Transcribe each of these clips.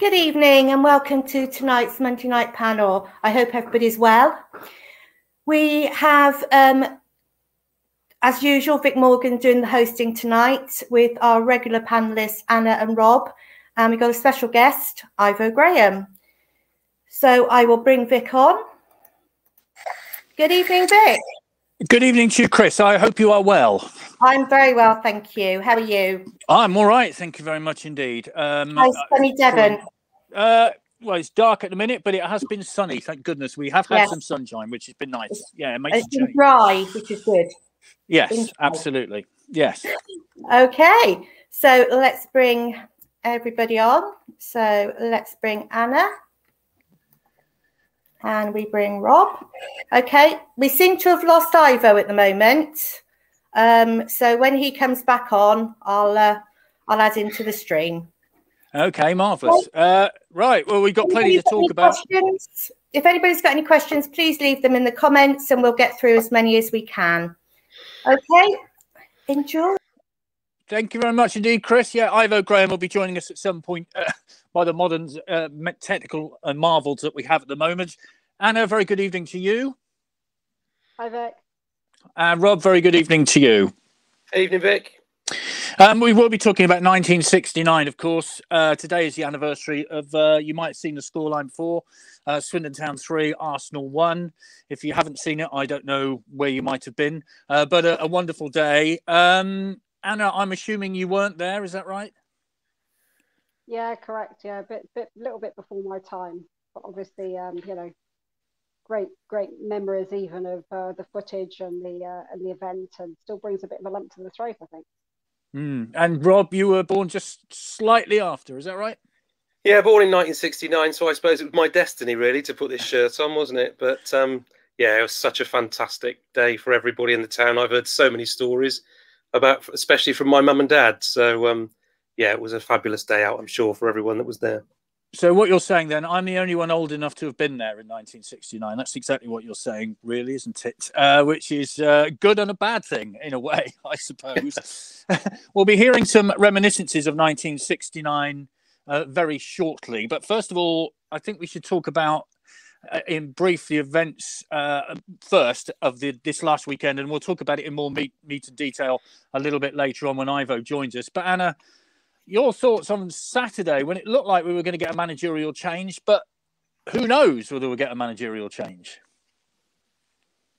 Good evening and welcome to tonight's Monday night panel. I hope everybody's well. We have, um, as usual, Vic Morgan doing the hosting tonight with our regular panelists, Anna and Rob. And we've got a special guest, Ivo Graham. So I will bring Vic on. Good evening, Vic. Good evening to you, Chris. I hope you are well. I'm very well, thank you. How are you? I'm all right, thank you very much indeed. Um, How's sunny Devon? Uh, well, it's dark at the minute, but it has been sunny. Thank goodness. We have had yes. some sunshine, which has been nice. Yeah, it makes it's been dry, which is good. Yes, absolutely. Yes. Okay, so let's bring everybody on. So let's bring Anna. And we bring Rob. Okay, we seem to have lost Ivo at the moment. Um, so when he comes back on, I'll uh, I'll add him to the stream. Okay, marvelous. Uh, right, well, we've got plenty to talk about. Questions? If anybody's got any questions, please leave them in the comments and we'll get through as many as we can. Okay, enjoy. Thank you very much indeed, Chris. Yeah, Ivo Graham will be joining us at some point uh, by the modern uh, technical uh, marvels that we have at the moment. Anna, very good evening to you. Hi, Vic. And Rob, very good evening to you. Evening, Vic. Um, we will be talking about 1969, of course. Uh, today is the anniversary of, uh, you might have seen the scoreline before uh, Swindon Town 3, Arsenal 1. If you haven't seen it, I don't know where you might have been, uh, but a, a, wonderful day. Um, Anna, I'm assuming you weren't there, is that right? Yeah, correct. Yeah, a bit, bit, little bit before my time, but obviously, um, you know, great, great memories even of uh, the footage and the uh, and the event, and still brings a bit of a lump to the throat, I think. Mm. And Rob, you were born just slightly after, is that right? Yeah, born in 1969. So I suppose it was my destiny really to put this shirt on, wasn't it? But um, yeah, it was such a fantastic day for everybody in the town. I've heard so many stories about, especially from my mum and dad. So um, yeah, it was a fabulous day out, I'm sure, for everyone that was there. So what you're saying then, I'm the only one old enough to have been there in 1969. That's exactly what you're saying, really, isn't it? Uh, which is uh, good and a bad thing in a way, I suppose. we'll be hearing some reminiscences of 1969 uh, very shortly. But first of all, I think we should talk about, uh, in brief, the events uh, first of the, this last weekend, and we'll talk about it in more meat, meat and detail a little bit later on when Ivo joins us. But Anna, your thoughts on Saturday when it looked like we were going to get a managerial change, but who knows whether we'll get a managerial change?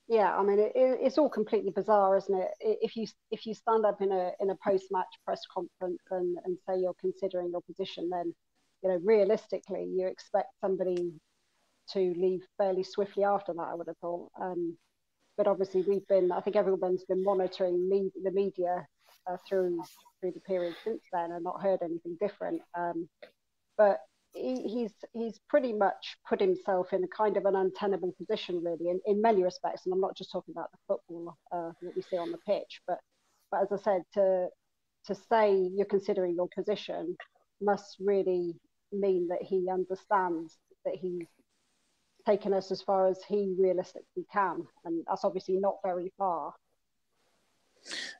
Yeah, I mean it, it's all completely bizarre, isn't it? If you if you stand up in a in a post match press conference and, and say you're considering your position, then you know realistically you expect somebody to leave fairly swiftly after that. I would have thought. Um, but obviously we've been I think everyone's been monitoring me, the media uh, through through the period since then and not heard anything different. Um, but he, he's he's pretty much put himself in a kind of an untenable position, really, in, in many respects. And I'm not just talking about the football uh, that we see on the pitch, but but as I said, to to say you're considering your position must really mean that he understands that he's taken us as far as he realistically can, and that's obviously not very far.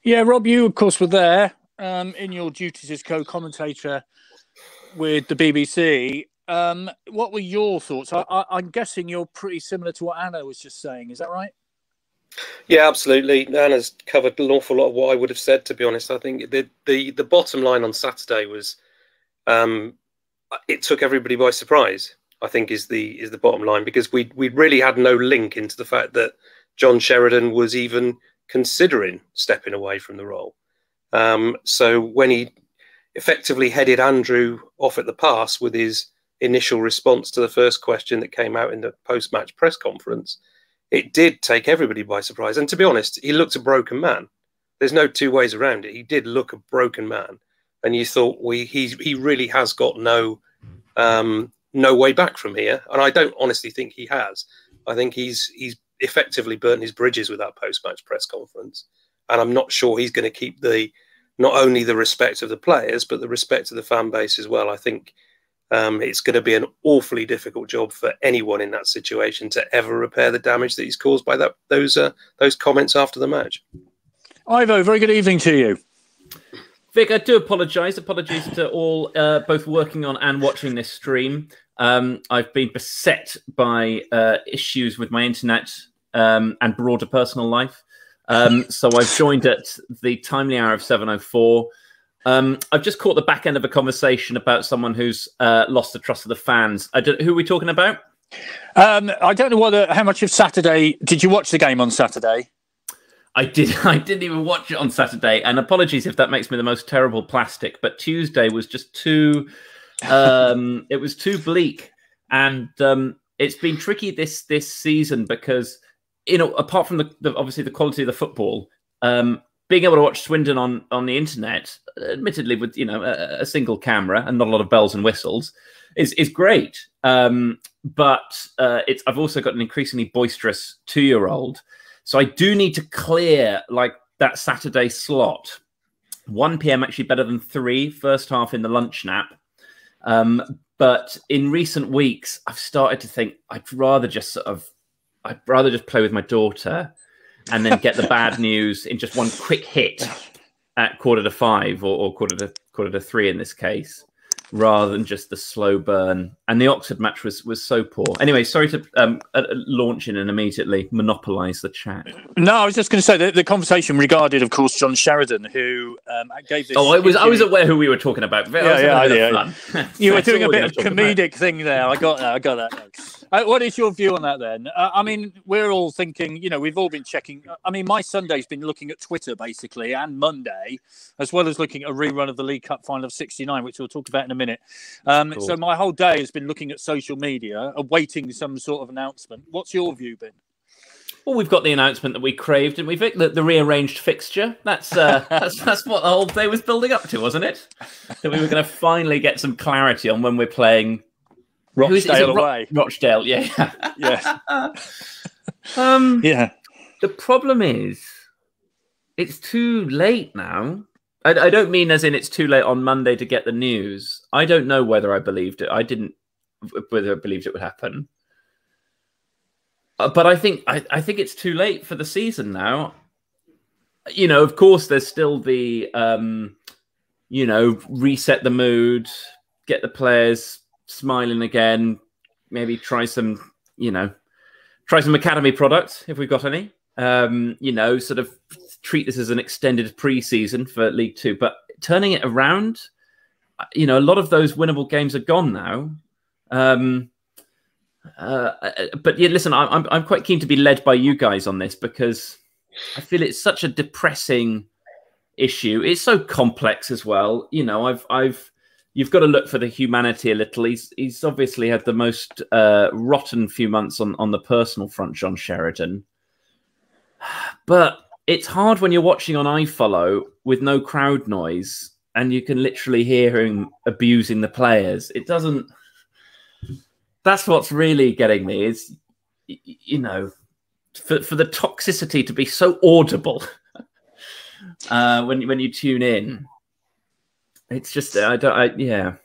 Yeah, Rob, you of course were there um, in your duties as co-commentator with the BBC. Um, what were your thoughts? I, am guessing you're pretty similar to what Anna was just saying. Is that right? Yeah, absolutely. Anna's covered an awful lot of what I would have said. To be honest, I think the the, the bottom line on Saturday was um, it took everybody by surprise. I think is the is the bottom line because we we really had no link into the fact that John Sheridan was even considering stepping away from the role. Um, so when he effectively headed Andrew off at the pass with his initial response to the first question that came out in the post-match press conference, it did take everybody by surprise. And to be honest, he looked a broken man. There's no two ways around it. He did look a broken man, and you thought we he he really has got no um, no way back from here. And I don't honestly think he has. I think he's he's effectively burnt his bridges with that post-match press conference and I'm not sure he's going to keep the not only the respect of the players but the respect of the fan base as well. I think um, it's going to be an awfully difficult job for anyone in that situation to ever repair the damage that he's caused by that those uh, those comments after the match. Ivo, very good evening to you. Vic, I do apologise. Apologies to all uh, both working on and watching this stream. Um, I've been beset by uh, issues with my internet um, and broader personal life. Um, so I've joined at the timely hour of 7.04. Um, I've just caught the back end of a conversation about someone who's uh, lost the trust of the fans. who are we talking about? Um, I don't know whether how much of Saturday did you watch the game on Saturday? I did. I didn't even watch it on Saturday, and apologies if that makes me the most terrible plastic. But Tuesday was just too. Um, it was too bleak, and um, it's been tricky this this season because you know, apart from the, the obviously the quality of the football, um, being able to watch Swindon on on the internet, admittedly with you know a, a, single camera and not a lot of bells and whistles, is is great. Um, but uh, it's I've also got an increasingly boisterous two year old, so I do need to clear like that Saturday slot. 1 p.m. actually better than three first half in the lunch nap. Um, but in recent weeks, I've started to think I'd rather just sort of I'd rather just play with my daughter and then get the bad news in just one quick hit at quarter to five or, or quarter to quarter to three in this case rather than just the slow burn. And the Oxford match was was so poor. Anyway, sorry to um, uh, launch in and immediately monopolise the chat. No, I was just going to say that the conversation regarded, of course, John Sheridan, who um, gave this. Oh, I was I was aware who we were talking about. Yeah, yeah, yeah. you were doing a bit of comedic about. thing there. I got that. I got that. Uh, what is your view on that then? Uh, I mean, we're all thinking, you know, we've all been checking. I mean, my Sunday's been looking at Twitter basically and Monday, as well as looking at a rerun of the League Cup final of 69, which we'll talk about in a minute. Um, cool. So my whole day has been looking at social media, awaiting some sort of announcement. What's your view, Ben? Well, we've got the announcement that we craved, and we've the, the rearranged fixture. That's uh, that's that's what the whole day was building up to, wasn't it? That we were going to finally get some clarity on when we're playing Rochdale is away. Ro- Rochdale, yeah. yeah. um, yeah. The problem is, it's too late now. I, I, don't mean as in it's too late on Monday to get the news. I don't know whether I believed it. I didn't whether I believed it would happen. Uh, but I think I, I think it's too late for the season now. You know, of course, there's still the um, you know reset the mood, get the players smiling again. Maybe try some, you know, try some academy products if we've got any. Um, you know, sort of treat this as an extended pre-season for League Two, but turning it around. You know, a lot of those winnable games are gone now. Um, uh, but yeah, listen, I'm I'm quite keen to be led by you guys on this because I feel it's such a depressing issue. It's so complex as well. You know, I've I've you've got to look for the humanity a little. He's he's obviously had the most uh, rotten few months on on the personal front, John Sheridan. But it's hard when you're watching on iFollow with no crowd noise and you can literally hear him abusing the players. It doesn't. That's what's really getting me is, you know, for for the toxicity to be so audible uh, when when you tune in it's just I don't. I, yeah.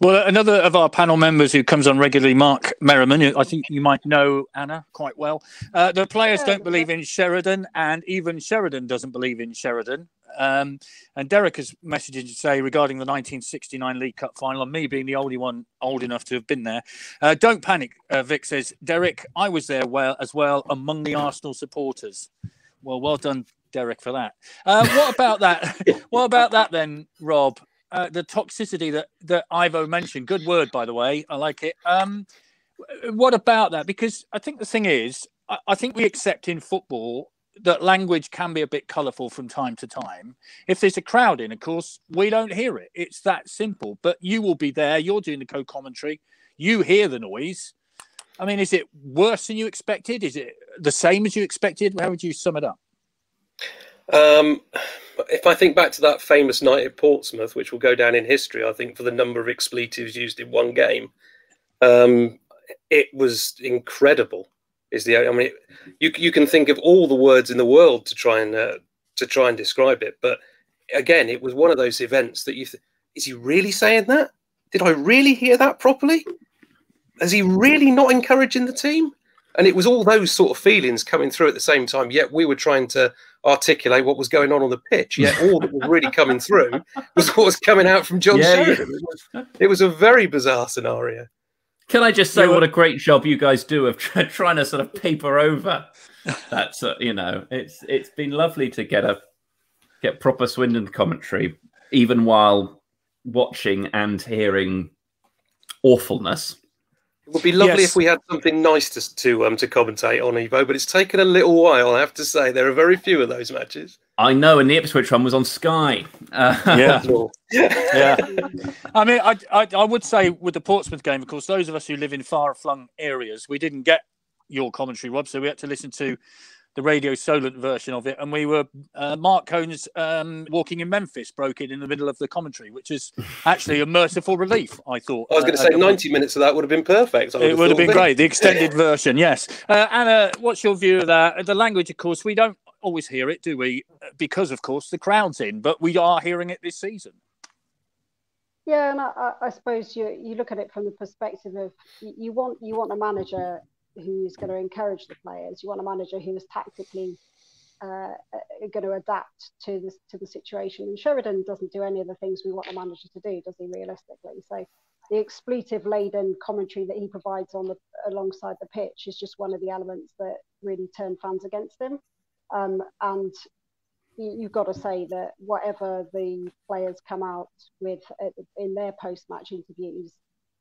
Well, another of our panel members who comes on regularly, Mark Merriman, I think you might know Anna quite well. Uh, the players don't believe in Sheridan, and even Sheridan doesn't believe in Sheridan. Um, and Derek has messaged to say regarding the 1969 League Cup final, and me being the only one old enough to have been there. Uh, don't panic, uh, Vic says. Derek, I was there well as well among the Arsenal supporters. Well, well done, Derek, for that. Uh, what about that? what about that then, Rob? Uh, the toxicity that that Ivo mentioned. Good word, by the way. I like it. Um, what about that? Because I think the thing is, I, I think we accept in football that language can be a bit colourful from time to time. If there's a crowd in, of course, we don't hear it. It's that simple. But you will be there. You're doing the co-commentary. You hear the noise. I mean, is it worse than you expected? Is it the same as you expected? How would you sum it up? Um, if I think back to that famous night at Portsmouth, which will go down in history, I think for the number of expletives used in one game, um, it was incredible. Is the I mean, you you can think of all the words in the world to try and uh, to try and describe it, but again, it was one of those events that you th- is he really saying that? Did I really hear that properly? Is he really not encouraging the team? And it was all those sort of feelings coming through at the same time. Yet we were trying to articulate what was going on on the pitch. Yet all that was really coming through was what was coming out from John yeah, Sheridan. Yeah. It, was, it was a very bizarre scenario. Can I just say what a great job you guys do of trying to sort of paper over that's uh, you know it's it's been lovely to get a get proper Swindon commentary even while watching and hearing awfulness. It would be lovely yes. if we had something nice to to um to commentate on Ivo, but it's taken a little while. I have to say there are very few of those matches. I know, and the Ipswich one was on Sky. Uh, yeah, yeah. I mean, I, I, I would say with the Portsmouth game, of course, those of us who live in far-flung areas, we didn't get your commentary, Rob, so we had to listen to the Radio Solent version of it, and we were uh, Marc Cohn's um, "Walking in Memphis" broke in in the middle of the commentary, which is actually a merciful relief. I thought. I was going to uh, say ninety minutes of that would have been perfect. Would it would have been great. The extended version, yes. Uh, Anna, what's your view of that? The language, of course, we don't always hear it, do we? Because of course the crowd's in, but we are hearing it this season. Yeah, and I, I suppose you you look at it from the perspective of you want you want a manager who's going to encourage the players. You want a manager who is tactically uh, going to adapt to this to the situation. And Sheridan doesn't do any of the things we want a manager to do, does he? Realistically, so the expletive laden commentary that he provides on the alongside the pitch is just one of the elements that really turn fans against him. Um, and you, have got to say that whatever the players come out with in their post-match interviews,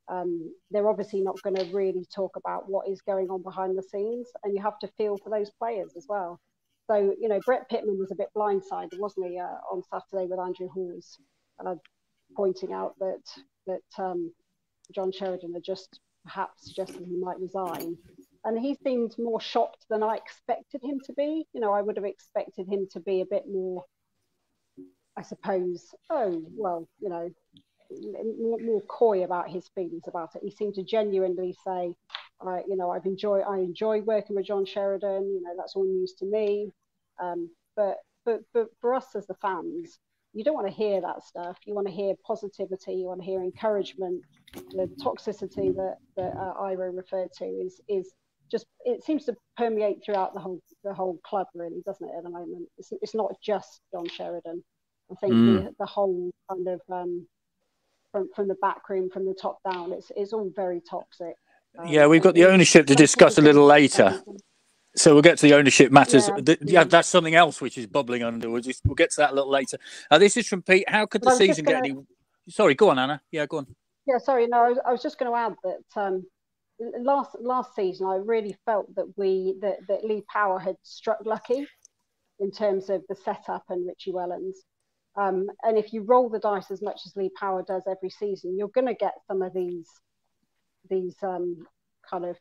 um, they're obviously not going to really talk about what is going on behind the scenes, and you have to feel for those players as well. So, you know, Brett Pitman was a bit blindsided, wasn't he, uh, on Saturday with Andrew Halls, uh, pointing out that that um, John Sheridan had just perhaps suggested he might resign. And he seemed more shocked than I expected him to be. You know, I would have expected him to be a bit more, I suppose, oh, well, you know, more, coy about his feelings about it. He seemed to genuinely say, uh, you know, I've enjoyed, I enjoy working with John Sheridan. You know, that's all news to me. Um, but, but, but for us as the fans, you don't want to hear that stuff. You want to hear positivity. You want to hear encouragement. The toxicity that that uh, Ivo referred to is is just it seems to permeate throughout the whole the whole club, really, doesn't it? At the moment, it's it's not just John Sheridan. I think mm. the, the whole kind of um, from from the back room, from the top down. It's it's all very toxic. Um, yeah, we've got the ownership to discuss a little later. So we'll get to the ownership matters. Yeah, the, yeah, that's something else which is bubbling under. We'll, just, we'll get to that a little later. Uh, this is from Pete. How could the season gonna... get any? Sorry, go on, Anna. Yeah, go on. Yeah, sorry. No, I was, I was just going to add that um, last last season, I really felt that we that, that Lee Power had struck lucky in terms of the setup and Richie Wellens. Um, and if you roll the dice as much as Lee Power does every season, you're going to get some of these these um, kind of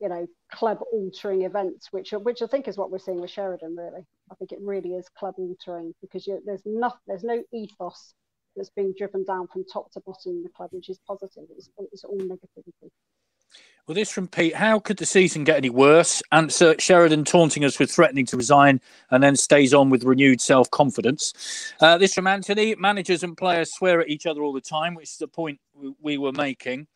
you know club altering events, which are, which I think is what we're seeing with Sheridan. Really, I think it really is club altering because there's nothing, there's no ethos that's being driven down from top to bottom in the club, which is positive. It's, it's all negativity. Well, this from Pete. How could the season get any worse? Answer Sheridan taunting us with threatening to resign and then stays on with renewed self confidence. Uh, this from Anthony. Managers and players swear at each other all the time, which is the point we were making.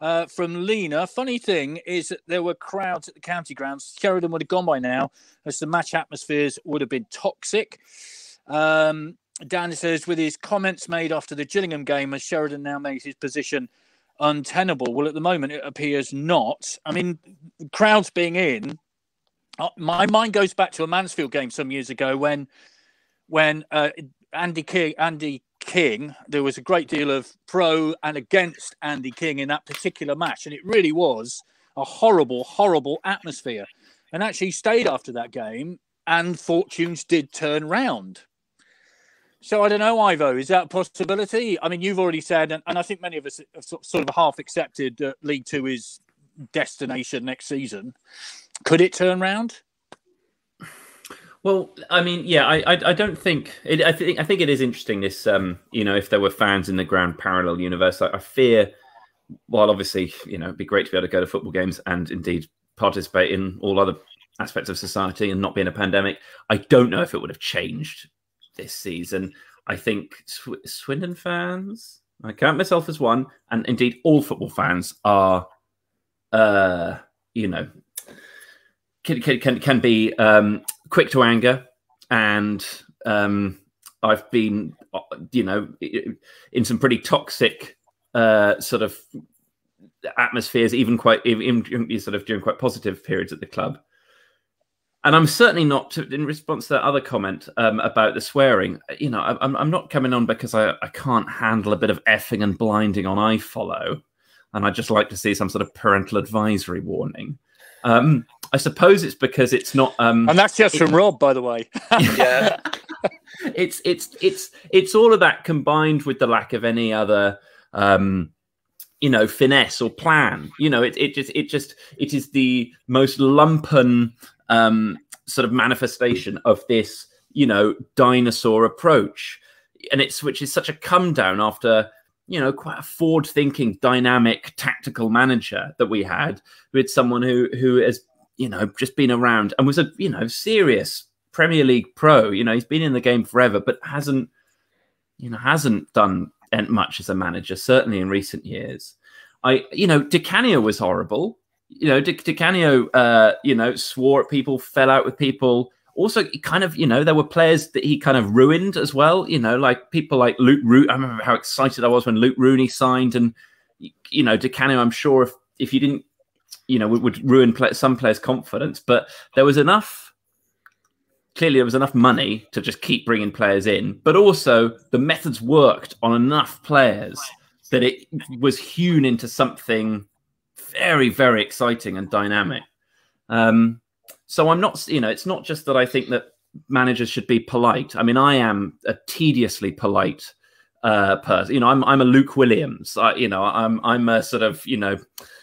Uh, from Lena, funny thing is that there were crowds at the county grounds. Sheridan would have gone by now, as the match atmospheres would have been toxic. Um, Dan says, with his comments made after the Gillingham game, as Sheridan now makes his position untenable. Well, at the moment, it appears not. I mean, crowds being in, uh, my mind goes back to a Mansfield game some years ago when, when uh, Andy King, Andy King, there was a great deal of pro and against Andy King in that particular match, and it really was a horrible, horrible atmosphere. And actually stayed after that game, and fortunes did turn round. So I don't know, Ivo. Is that a possibility? I mean, you've already said, and, and I think many of us have sort of half accepted that League Two is destination next season. Could it turn round? Well, I mean, yeah, I, I, I don't think it, I think I think it is interesting. This, um, you know, if there were fans in the ground parallel universe, I, I fear. While obviously, you know, it'd be great to be able to go to football games and indeed participate in all other aspects of society and not be in a pandemic. I don't know if it would have changed this season. I think Sw- Swindon fans, I count myself as one, and indeed all football fans are, uh, you know, can can can be um, quick to anger, and um, I've been, you know, in some pretty toxic uh, sort of atmospheres, even quite even sort of during quite positive periods at the club. And I'm certainly not in response to that other comment um, about the swearing. You know, I'm I'm not coming on because I, I can't handle a bit of effing and blinding on iFollow, and I just like to see some sort of parental advisory warning. Um, I suppose it's because it's not. Um, and that's just it, from Rob, by the way. yeah, it's it's it's it's all of that combined with the lack of any other, um, you know, finesse or plan. You know, it it just it just it is the most lumpen um, sort of manifestation of this, you know, dinosaur approach, and it's which is such a come down after you know, quite a forward-thinking, dynamic, tactical manager that we had, with someone who who has, you know, just been around and was a, you know, serious Premier League pro. You know, he's been in the game forever, but hasn't, you know, hasn't done much as a manager, certainly in recent years. I, you know, Di Canio was horrible. You know, Di, Di Canio, uh, you know, swore at people, fell out with people, also kind of you know there were players that he kind of ruined as well you know like people like luke rooney i remember how excited i was when luke rooney signed and you know Di Canio, i'm sure if if you didn't you know would, would ruin play, some players confidence. But there was enough clearly there was enough money to just keep bringing players in but also the methods worked on enough players that it was hewn into something very very exciting and dynamic um, so I'm not, you know, it's not just that I think that managers should be polite. I mean, I am a tediously polite uh, person. You know, I'm I'm a Luke Williams. I, you know, I'm I'm a sort of you know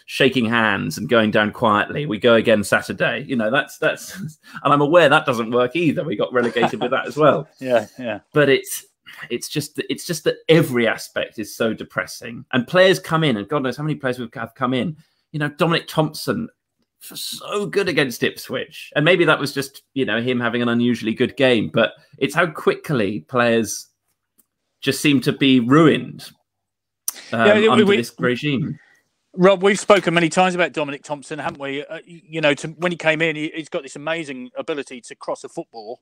shaking hands and going down quietly. We go again Saturday. You know, that's that's, and I'm aware that doesn't work either. We got relegated with that as well. Yeah, yeah. But it's it's just it's just that every aspect is so depressing, and players come in, and God knows how many players we've have come in. You know, Dominic Thompson so good against Ipswich. And maybe that was just, you know, him having an unusually good game, but it's how quickly players just seem to be ruined um, yeah, under we, this regime. Rob, we've spoken many times about Dominic Thompson, haven't we? Uh, you know, to, when he came in, he, has got this amazing ability to cross a football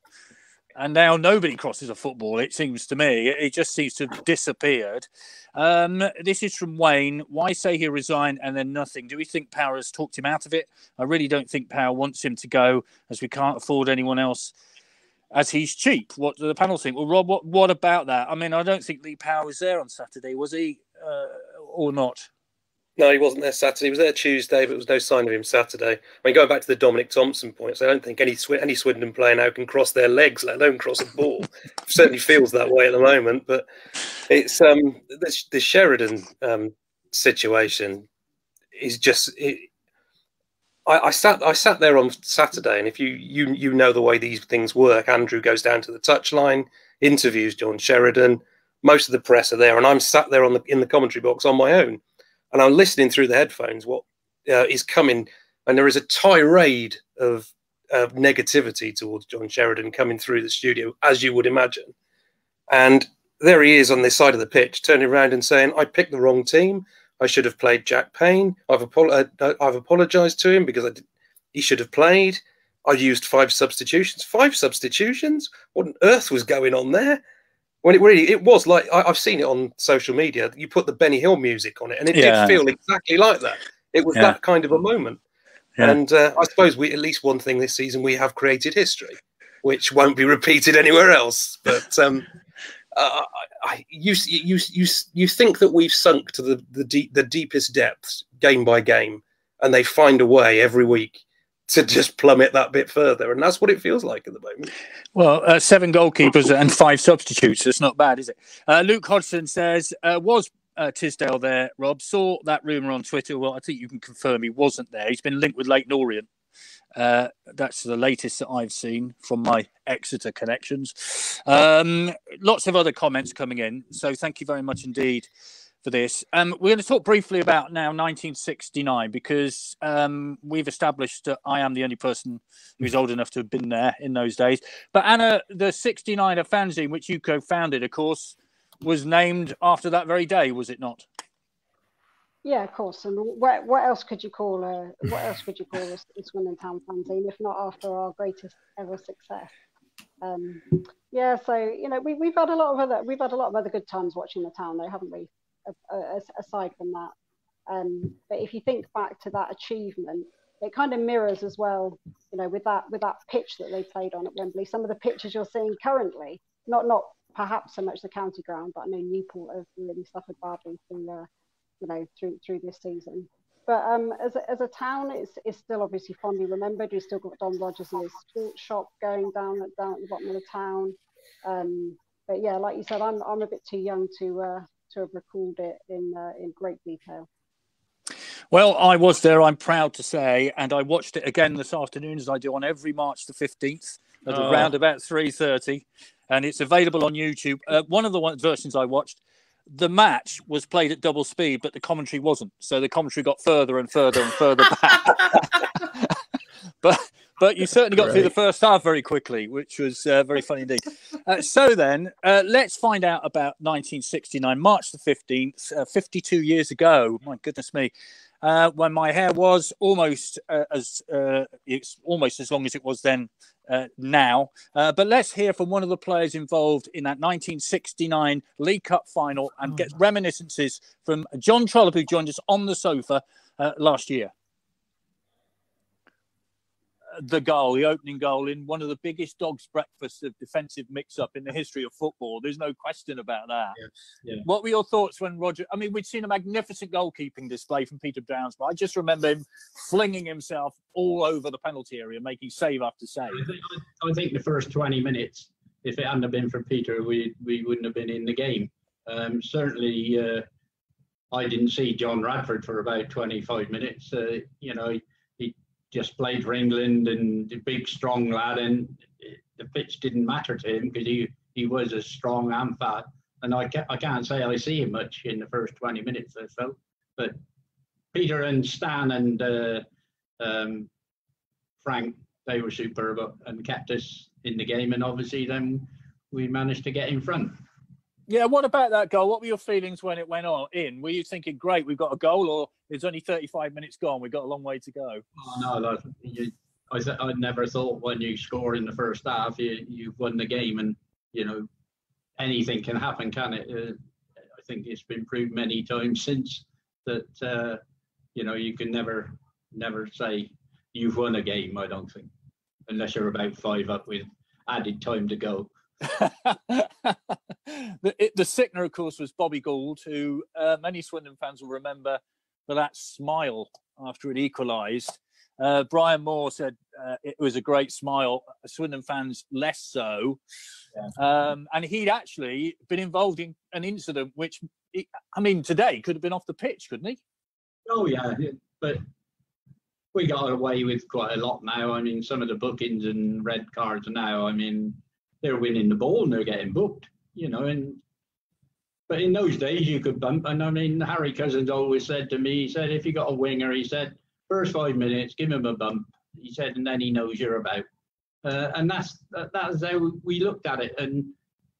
and now nobody crosses a football. It seems to me it just seems to have disappeared. Um, this is from Wayne. Why say he resigned and then nothing? Do we think Power has talked him out of it? I really don't think Power wants him to go, as we can't afford anyone else. As he's cheap. What do the panel think? Well, Rob, what, what about that? I mean, I don't think Lee Power was there on Saturday, was he, uh, or not? No, he wasn't there Saturday. He was there Tuesday, but there was no sign of him Saturday. I mean, going back to the Dominic Thompson points, I don't think any any Swindon player now can cross their legs, let alone cross a ball. certainly feels that way at the moment. But it's um, the, the Sheridan um, situation is just. It, I, I, sat I sat there on Saturday, and if you you you know the way these things work, Andrew goes down to the touchline, interviews John Sheridan. Most of the press are there, and I'm sat there on the in the commentary box on my own and I'm listening through the headphones what uh, is coming, and there is a tirade of, of negativity towards John Sheridan coming through the studio, as you would imagine. And there he is on this side of the pitch, turning around and saying, "I picked the wrong team. I should have played Jack Payne. I've, apo- uh, I've apologised to him because he should have played. I used five substitutions. Five substitutions? What on earth was going on there? When it really it was like I, have seen it on social media. You put the Benny Hill music on it, and it yeah. did feel exactly like that. It was yeah. that kind of a moment. Yeah. And uh, I suppose we at least one thing this season we have created history, which won't be repeated anywhere else. But um, uh, I, you you you you think that we've sunk to the the deep the deepest depths game by game, and they find a way every week to just plummet that bit further. And that's what it feels like at the moment. Well, uh, seven goalkeepers and five substitutes. It's not bad, is it? Uh, Luke Hodgson says, uh, was uh, Tisdale there, Rob? Saw that rumour on Twitter. Well, I think you can confirm he wasn't there. He's been linked with Leyton Orient. Uh, that's the latest that I've seen from my Exeter connections. Um, lots of other comments coming in. So thank you very much indeed for this. Um, we're going to talk briefly about now 1969 because um, we've established that I am the only person who's old enough to have been there in those days. But Anna, the 69er fanzine, which you co-founded, of course, was named after that very day, was it not? Yeah, of course. And what what else could you call a what else could you call a, Swindon Town fanzine if not after our greatest ever success? Um, yeah, so you know we we've had a lot of other we've had a lot of other good times watching the town though, haven't we? Aside from that, um, but if you think back to that achievement, it kind of mirrors as well, you know, with that with that pitch that they played on at Wembley. Some of the pitches you're seeing currently, not not perhaps so much the county ground, but I know Newport have really suffered badly through, you know, through through this season. But um, as, a, as a town, it's, it's still obviously fondly remembered. We've still got Don Rogers and his sports shop going down at, down at the bottom of the town. Um, but yeah, like you said, I'm, I'm a bit too young to uh, to have recalled it in uh, in great detail. Well, I was there. I'm proud to say, and I watched it again this afternoon, as I do on every March the 15th at oh. around about 3:30, and it's available on YouTube. Uh, one of the one, versions I watched, the match was played at double speed, but the commentary wasn't. So the commentary got further and further and further back. but but you certainly got Great. through the first half very quickly, which was uh, very funny indeed. Uh, so then, uh, let's find out about 1969, March the 15th, uh, 52 years ago. My goodness me. Uh, when my hair was almost uh, as it's almost as long as it was then now. but let's hear from one of the players involved in that 1969 League Cup final and get oh. reminiscences from John Trollope, who joined us on the sofa last year the goal, the opening goal in one of the biggest dogs' breakfasts of defensive mix-up in the history of football. There's no question about that. Yeah, yeah. What were your thoughts when Roger? I mean, we'd seen a magnificent goalkeeping display from Peter Downes, but I just remember him flinging himself all over the penalty area, making save after save. I think, I think the first 20 minutes, if it hadn't been for Peter, we we wouldn't have been in the game. Um, certainly, uh, I didn't see John Radford for about 25 minutes. Uh, you know just played for England and the big strong lad and the pitch didn't matter to him because he, he was as strong and fat. And I, ca- I can't say I see him much in the first 20 minutes or so but Peter and Stan and uh, um, Frank they were superb and kept us in the game. And obviously then we managed to get in front yeah, what about that goal? What were your feelings when it went on in? Were you thinking, great, we've got a goal, or it's only 35 minutes gone, we've got a long way to go? Oh, no, no you, I, I never thought when you score in the first half, you, you've won the game, and, you know, anything can happen, can it? Uh, I think it's been proved many times since that, uh, you know, you can never, never say you've won a game, I don't think, unless you're about five up with added time to go. the, it, the sickener, of course, was Bobby Gould, who uh, many Swindon fans will remember for that smile after it equalised. Uh, Brian Moore said uh, it was a great smile. Swindon fans less so, yeah. um, and he'd actually been involved in an incident which, I mean, today could have been off the pitch, couldn't he? Oh yeah, but we got away with quite a lot now. I mean, some of the bookings and red cards now. I mean, they're winning the ball and they're getting booked you know, and but in those days you could bump. And I mean, Harry Cousins always said to me, he said, if you got a winger, he said, first five minutes, give him a bump. He said, and then he knows you're about. Uh, and that's that, that's how we looked at it. And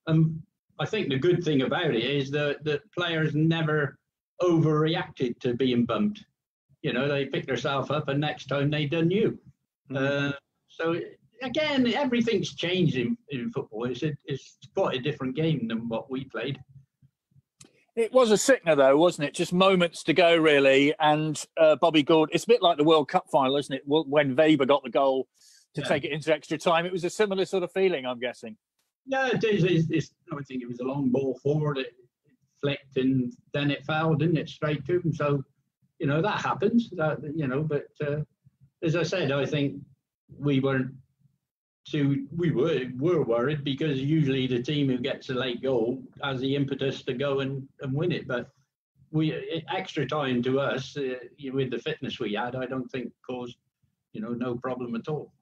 um, I think the good thing about it is that that players never overreacted to being bumped. You know, they picked themselves up, and next time they done you. Mm-hmm. Uh, so again, everything's changed in, in football. It's, a, it's quite a different game than what we played. It was a sickener, though, wasn't it? Just moments to go, really. And uh, Bobby Gould, it's a bit like the World Cup final, isn't it? When Weber got the goal to yeah. take it into extra time, it was a similar sort of feeling, I'm guessing. Yeah, it is. It's, it's, I think it was a long ball forward. It flicked and then it fouled, didn't it? Straight to him. So, you know, that happens. That, you know, but uh, as I said, I think we weren't so we were were worried because usually the team who gets a late goal has the impetus to go and, and win it. But we extra time to us uh, with the fitness we had, I don't think caused you know no problem at all.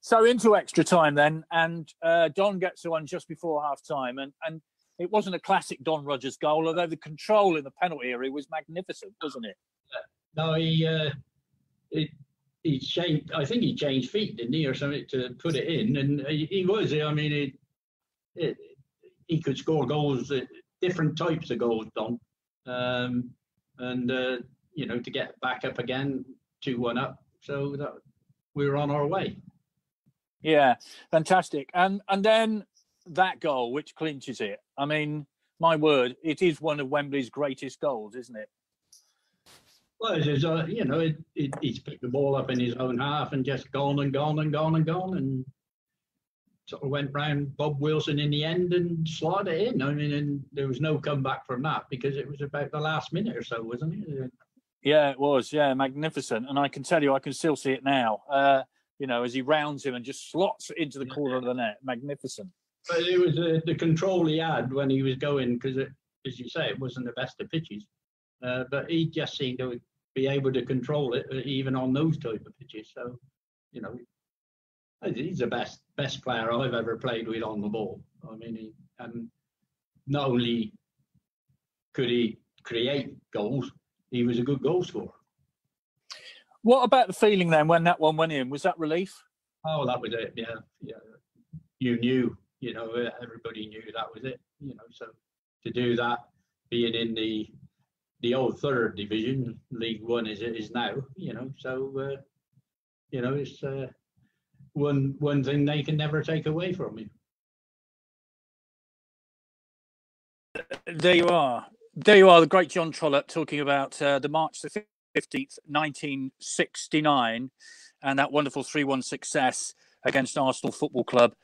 So into extra time then, and uh, Don gets the one just before half time, and and it wasn't a classic Don Rogers goal, although the control in the penalty area was magnificent, wasn't it? No, he. Uh, it, he changed. I think he changed feet, didn't he, or something to put it in? And he, was. I mean, it, it, he could score goals, uh, different types of goals, Don. Um, and uh, you know to get back up again, two one up. So that we were on our way. Yeah, fantastic. And and then that goal, which clinches it. I mean, my word, it is one of Wembley's greatest goals, isn't it? Well, it's, uh, you know, it, it, he's picked the ball up in his own half and just gone and gone and gone and gone and sort of went round Bob Wilson in the end and slid it in. I mean, and there was no comeback from that because it was about the last minute or so, wasn't it? Yeah, it was. Yeah, magnificent. And I can tell you, I can still see it now. Uh, you know, as he rounds him and just slots it into the corner of the net. Magnificent. But it was uh, the control he had when he was going, because as you say, it wasn't the best of pitches. Uh, but he just seemed to be able to control it uh, even on those type of pitches. So, you know, he's the best best player I've ever played with on the ball. I mean, he, and not only could he create goals, he was a good goal scorer. What about the feeling then when that one went in? Was that relief? Oh, that was it. Yeah, yeah. You knew, you know, everybody knew that was it. You know, so to do that, being in the the old third division, League One it is now, you know, so uh, you know, it's uh, one one thing they can never take away from you. There you are. There you are, the great John Trollope talking about uh, the March the 15th, 1969, and that wonderful 3 1 success against Arsenal Football Club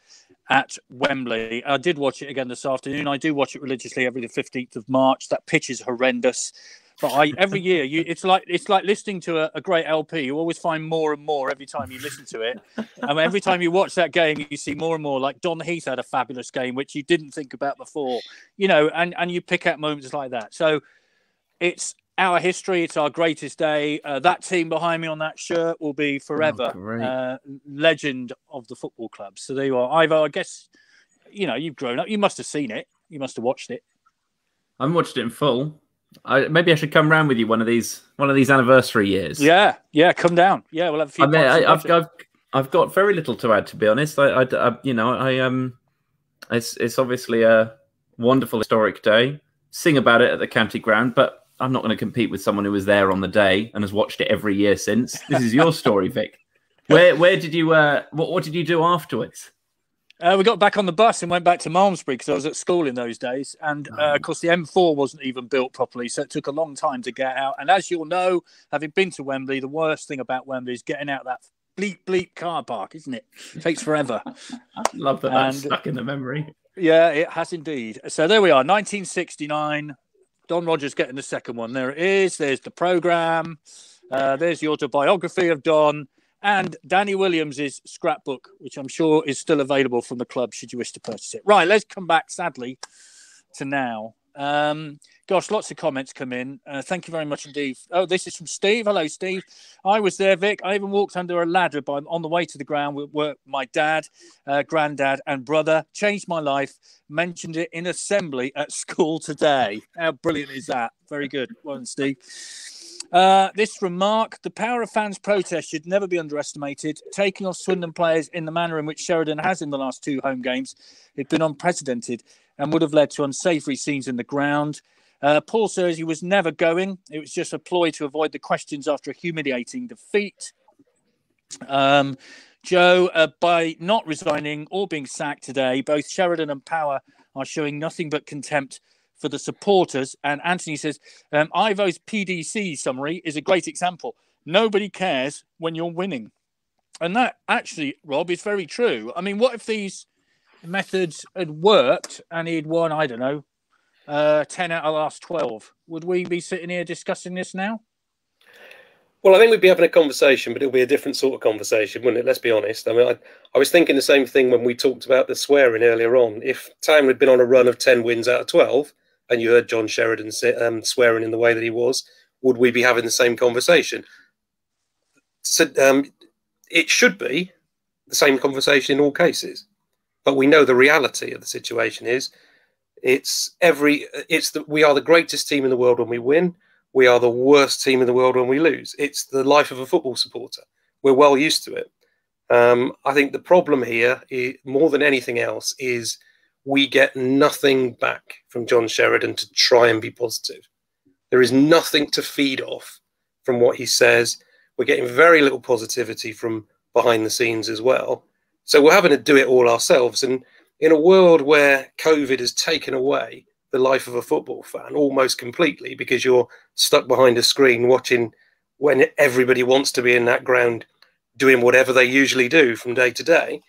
at Wembley. I did watch it again this afternoon. I do watch it religiously every the 15th of March. That pitch is horrendous. But I every year you it's like it's like listening to a, a, great LP. You always find more and more every time you listen to it. and every time you watch that game, you see more and more. Like Don Heath had a fabulous game, which you didn't think about before. You know, and and you pick out moments like that. So it's our history. It's our greatest day. Uh, that team behind me on that shirt will be forever oh, uh, legend of the football club. So there you are, Ivo. I guess you know you've grown up. You must have seen it. You must have watched it. I have watched it in full. I, maybe I should come round with you one of these one of these anniversary years. Yeah, yeah, come down. Yeah, we'll have a few. I mean, I, have I've I've got very little to add, to be honest. I, I, I, you know, I um, it's it's obviously a wonderful historic day. Sing about it at the county ground, but I'm not going to compete with someone who was there on the day and has watched it every year since. This is your story, Vic. Where where did you uh, what what did you do afterwards? Uh, we got back on the bus and went back to Malmesbury because I was at school in those days. And uh, of course, the M4 wasn't even built properly, so it took a long time to get out. And as you'll know, having been to Wembley, the worst thing about Wembley is getting out of that bleep bleep car park, isn't it? It takes forever. I love that that's stuck in the memory. Yeah, it has indeed. So there we are, 1969. Don Rogers getting the second one. There it is. There's the program. Uh, there's the autobiography of Don and Danny Williams's scrapbook, which I'm sure is still available from the club should you wish to purchase it. Right, let's come back, sadly, to now. Um, gosh, lots of comments come in. Uh, thank you very much indeed. Oh, this is from Steve. Hello, Steve. I was there, Vic. I even walked under a ladder by, on the way to the ground with, with my dad, uh, granddad, and brother. Changed my life. Mentioned it in assembly at school today. How brilliant is that? Very good. Well Steve. Uh, this remark the power of fans' protest should never be underestimated. Taking off Swindon players in the manner in which Sheridan has in the last two home games, it's been unprecedented and would have led to unsavoury scenes in the ground. Uh, Paul says he was never going. It was just a ploy to avoid the questions after a humiliating defeat. Um, Joe, uh, by not resigning or being sacked today, both Sheridan and Power are showing nothing but contempt for the supporters. And Anthony says, um, Ivo's PDC summary is a great example. Nobody cares when you're winning. And that actually, Rob, is very true. I mean, what if these methods had worked and he'd won, I don't know, uh, 10 out of last 12? Would we be sitting here discussing this now? Well, I think we'd be having a conversation, but it'll be a different sort of conversation, wouldn't it? Let's be honest. I mean, I, I was thinking the same thing when we talked about the swearing earlier on. If Town had been on a run of 10 wins out of 12, and you heard John Sheridan um, swearing in the way that he was, would we be having the same conversation? So um, it should be the same conversation in all cases, but we know the reality of the situation is it's every it's the we are the greatest team in the world when we win. We are the worst team in the world when we lose. It's the life of a football supporter. We're well used to it. Um, I think the problem here, is, more than anything else, is we get nothing back from John Sheridan to try and be positive. There is nothing to feed off from what he says. We're getting very little positivity from behind the scenes as well. So we're having to do it all ourselves. And in a world where COVID has taken away the life of a football fan almost completely because you're stuck behind a screen watching when everybody wants to be in that ground doing whatever they usually do from day to day,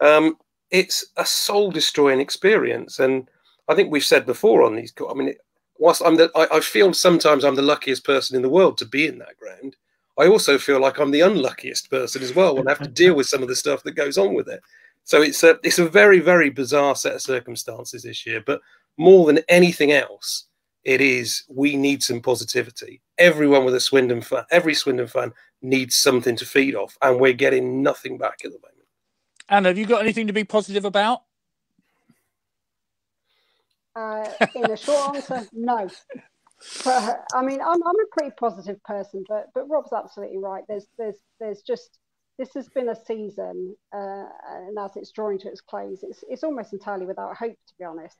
um, it's a soul destroying experience. And I think we've said before on these, I mean, whilst I'm the, I, I feel sometimes I'm the luckiest person in the world to be in that ground. I also feel like I'm the unluckiest person as well when I have to deal with some of the stuff that goes on with it. So it's a it's a very very bizarre set of circumstances this year. But more than anything else, it is we need some positivity. Everyone with a Swindon fan, every Swindon fan needs something to feed off, and we're getting nothing back at the moment. Anna, have you got anything to be positive about? Uh, in a short answer, no. But, I mean, I'm, I'm a pretty positive person, but but Rob's absolutely right. There's there's there's just this has been a season, uh, and as it's drawing to its close, it's it's almost entirely without hope, to be honest.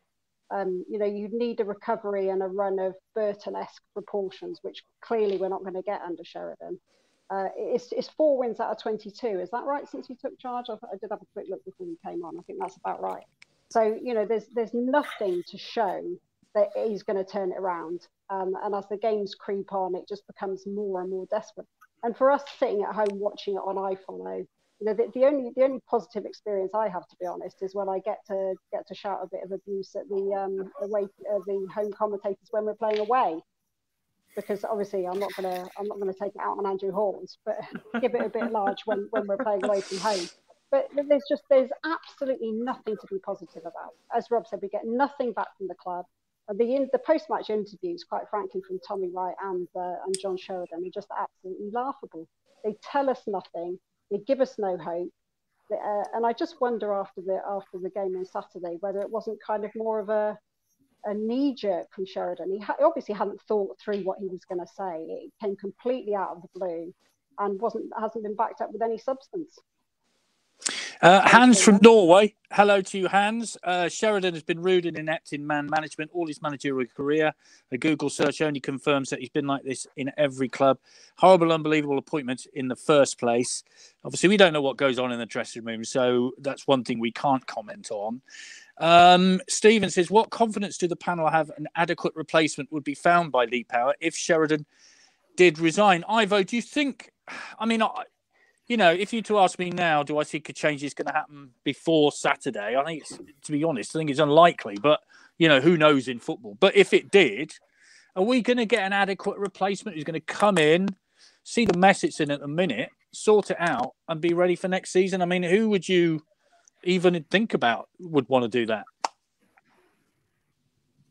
Um, you know, you need a recovery and a run of Burton-esque proportions, which clearly we're not going to get under Sheridan. Uh, it's, it's four wins out of 22. Is that right? Since you took charge, I, I did have a quick look before you came on. I think that's about right. So you know, there's there's nothing to show that he's going to turn it around. Um, and as the games creep on, it just becomes more and more desperate. And for us sitting at home watching it on iFollow, you know, the, the, only the only positive experience I have, to be honest, is when I get to get to shout a bit of abuse at the um, away uh, the home commentators when we're playing away, because obviously I'm not gonna I'm not gonna take it out on Andrew Horns, but give it a bit large when when we're playing away from home. But there's just there's absolutely nothing to be positive about. As Rob said, we get nothing back from the club. The the post match interviews, quite frankly, from Tommy Wright and uh, and John Sheridan are just absolutely laughable. They tell us nothing they give us no hope. Uh, and I just wonder after the after the game on Saturday whether it wasn't kind of more of a a knee jerk from Sheridan. He ha- obviously hadn't thought through what he was going to say. It came completely out of the blue and wasn't hasn't been backed up with any substance. Uh, Hans from Norway. Hello to you, Hans. Uh, Sheridan has been rude and inept in man management all his managerial career. A Google search only confirms that he's been like this in every club. Horrible, unbelievable appointment in the first place. Obviously, we don't know what goes on in the dressing room, so that's one thing we can't comment on. Um, Stephen says, What confidence do the panel have an adequate replacement would be found by Lee Power if Sheridan did resign? Ivo, do you think? I mean, I, you know, if you to ask me now, do I think a change is going to happen before Saturday? I think it's, to be honest, I think it's unlikely. But you know, who knows in football? But if it did, are we going to get an adequate replacement who's going to come in, see the mess it's in at the minute, sort it out, and be ready for next season? I mean, who would you even think about would want to do that?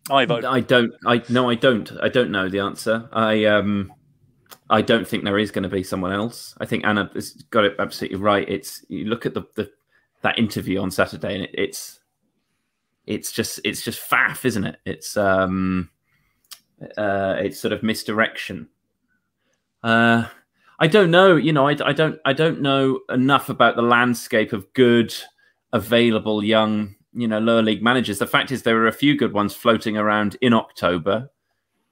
I vote. I don't. I no. I don't. I don't know the answer. I um. I don't think there is going to be someone else. I think Anna has got it absolutely right. It's you look at the, the that interview on Saturday, and it, it's it's just it's just faff, isn't it? It's um uh it's sort of misdirection. Uh, I don't know. You know, I, I don't I don't know enough about the landscape of good available young you know lower league managers. The fact is, there are a few good ones floating around in October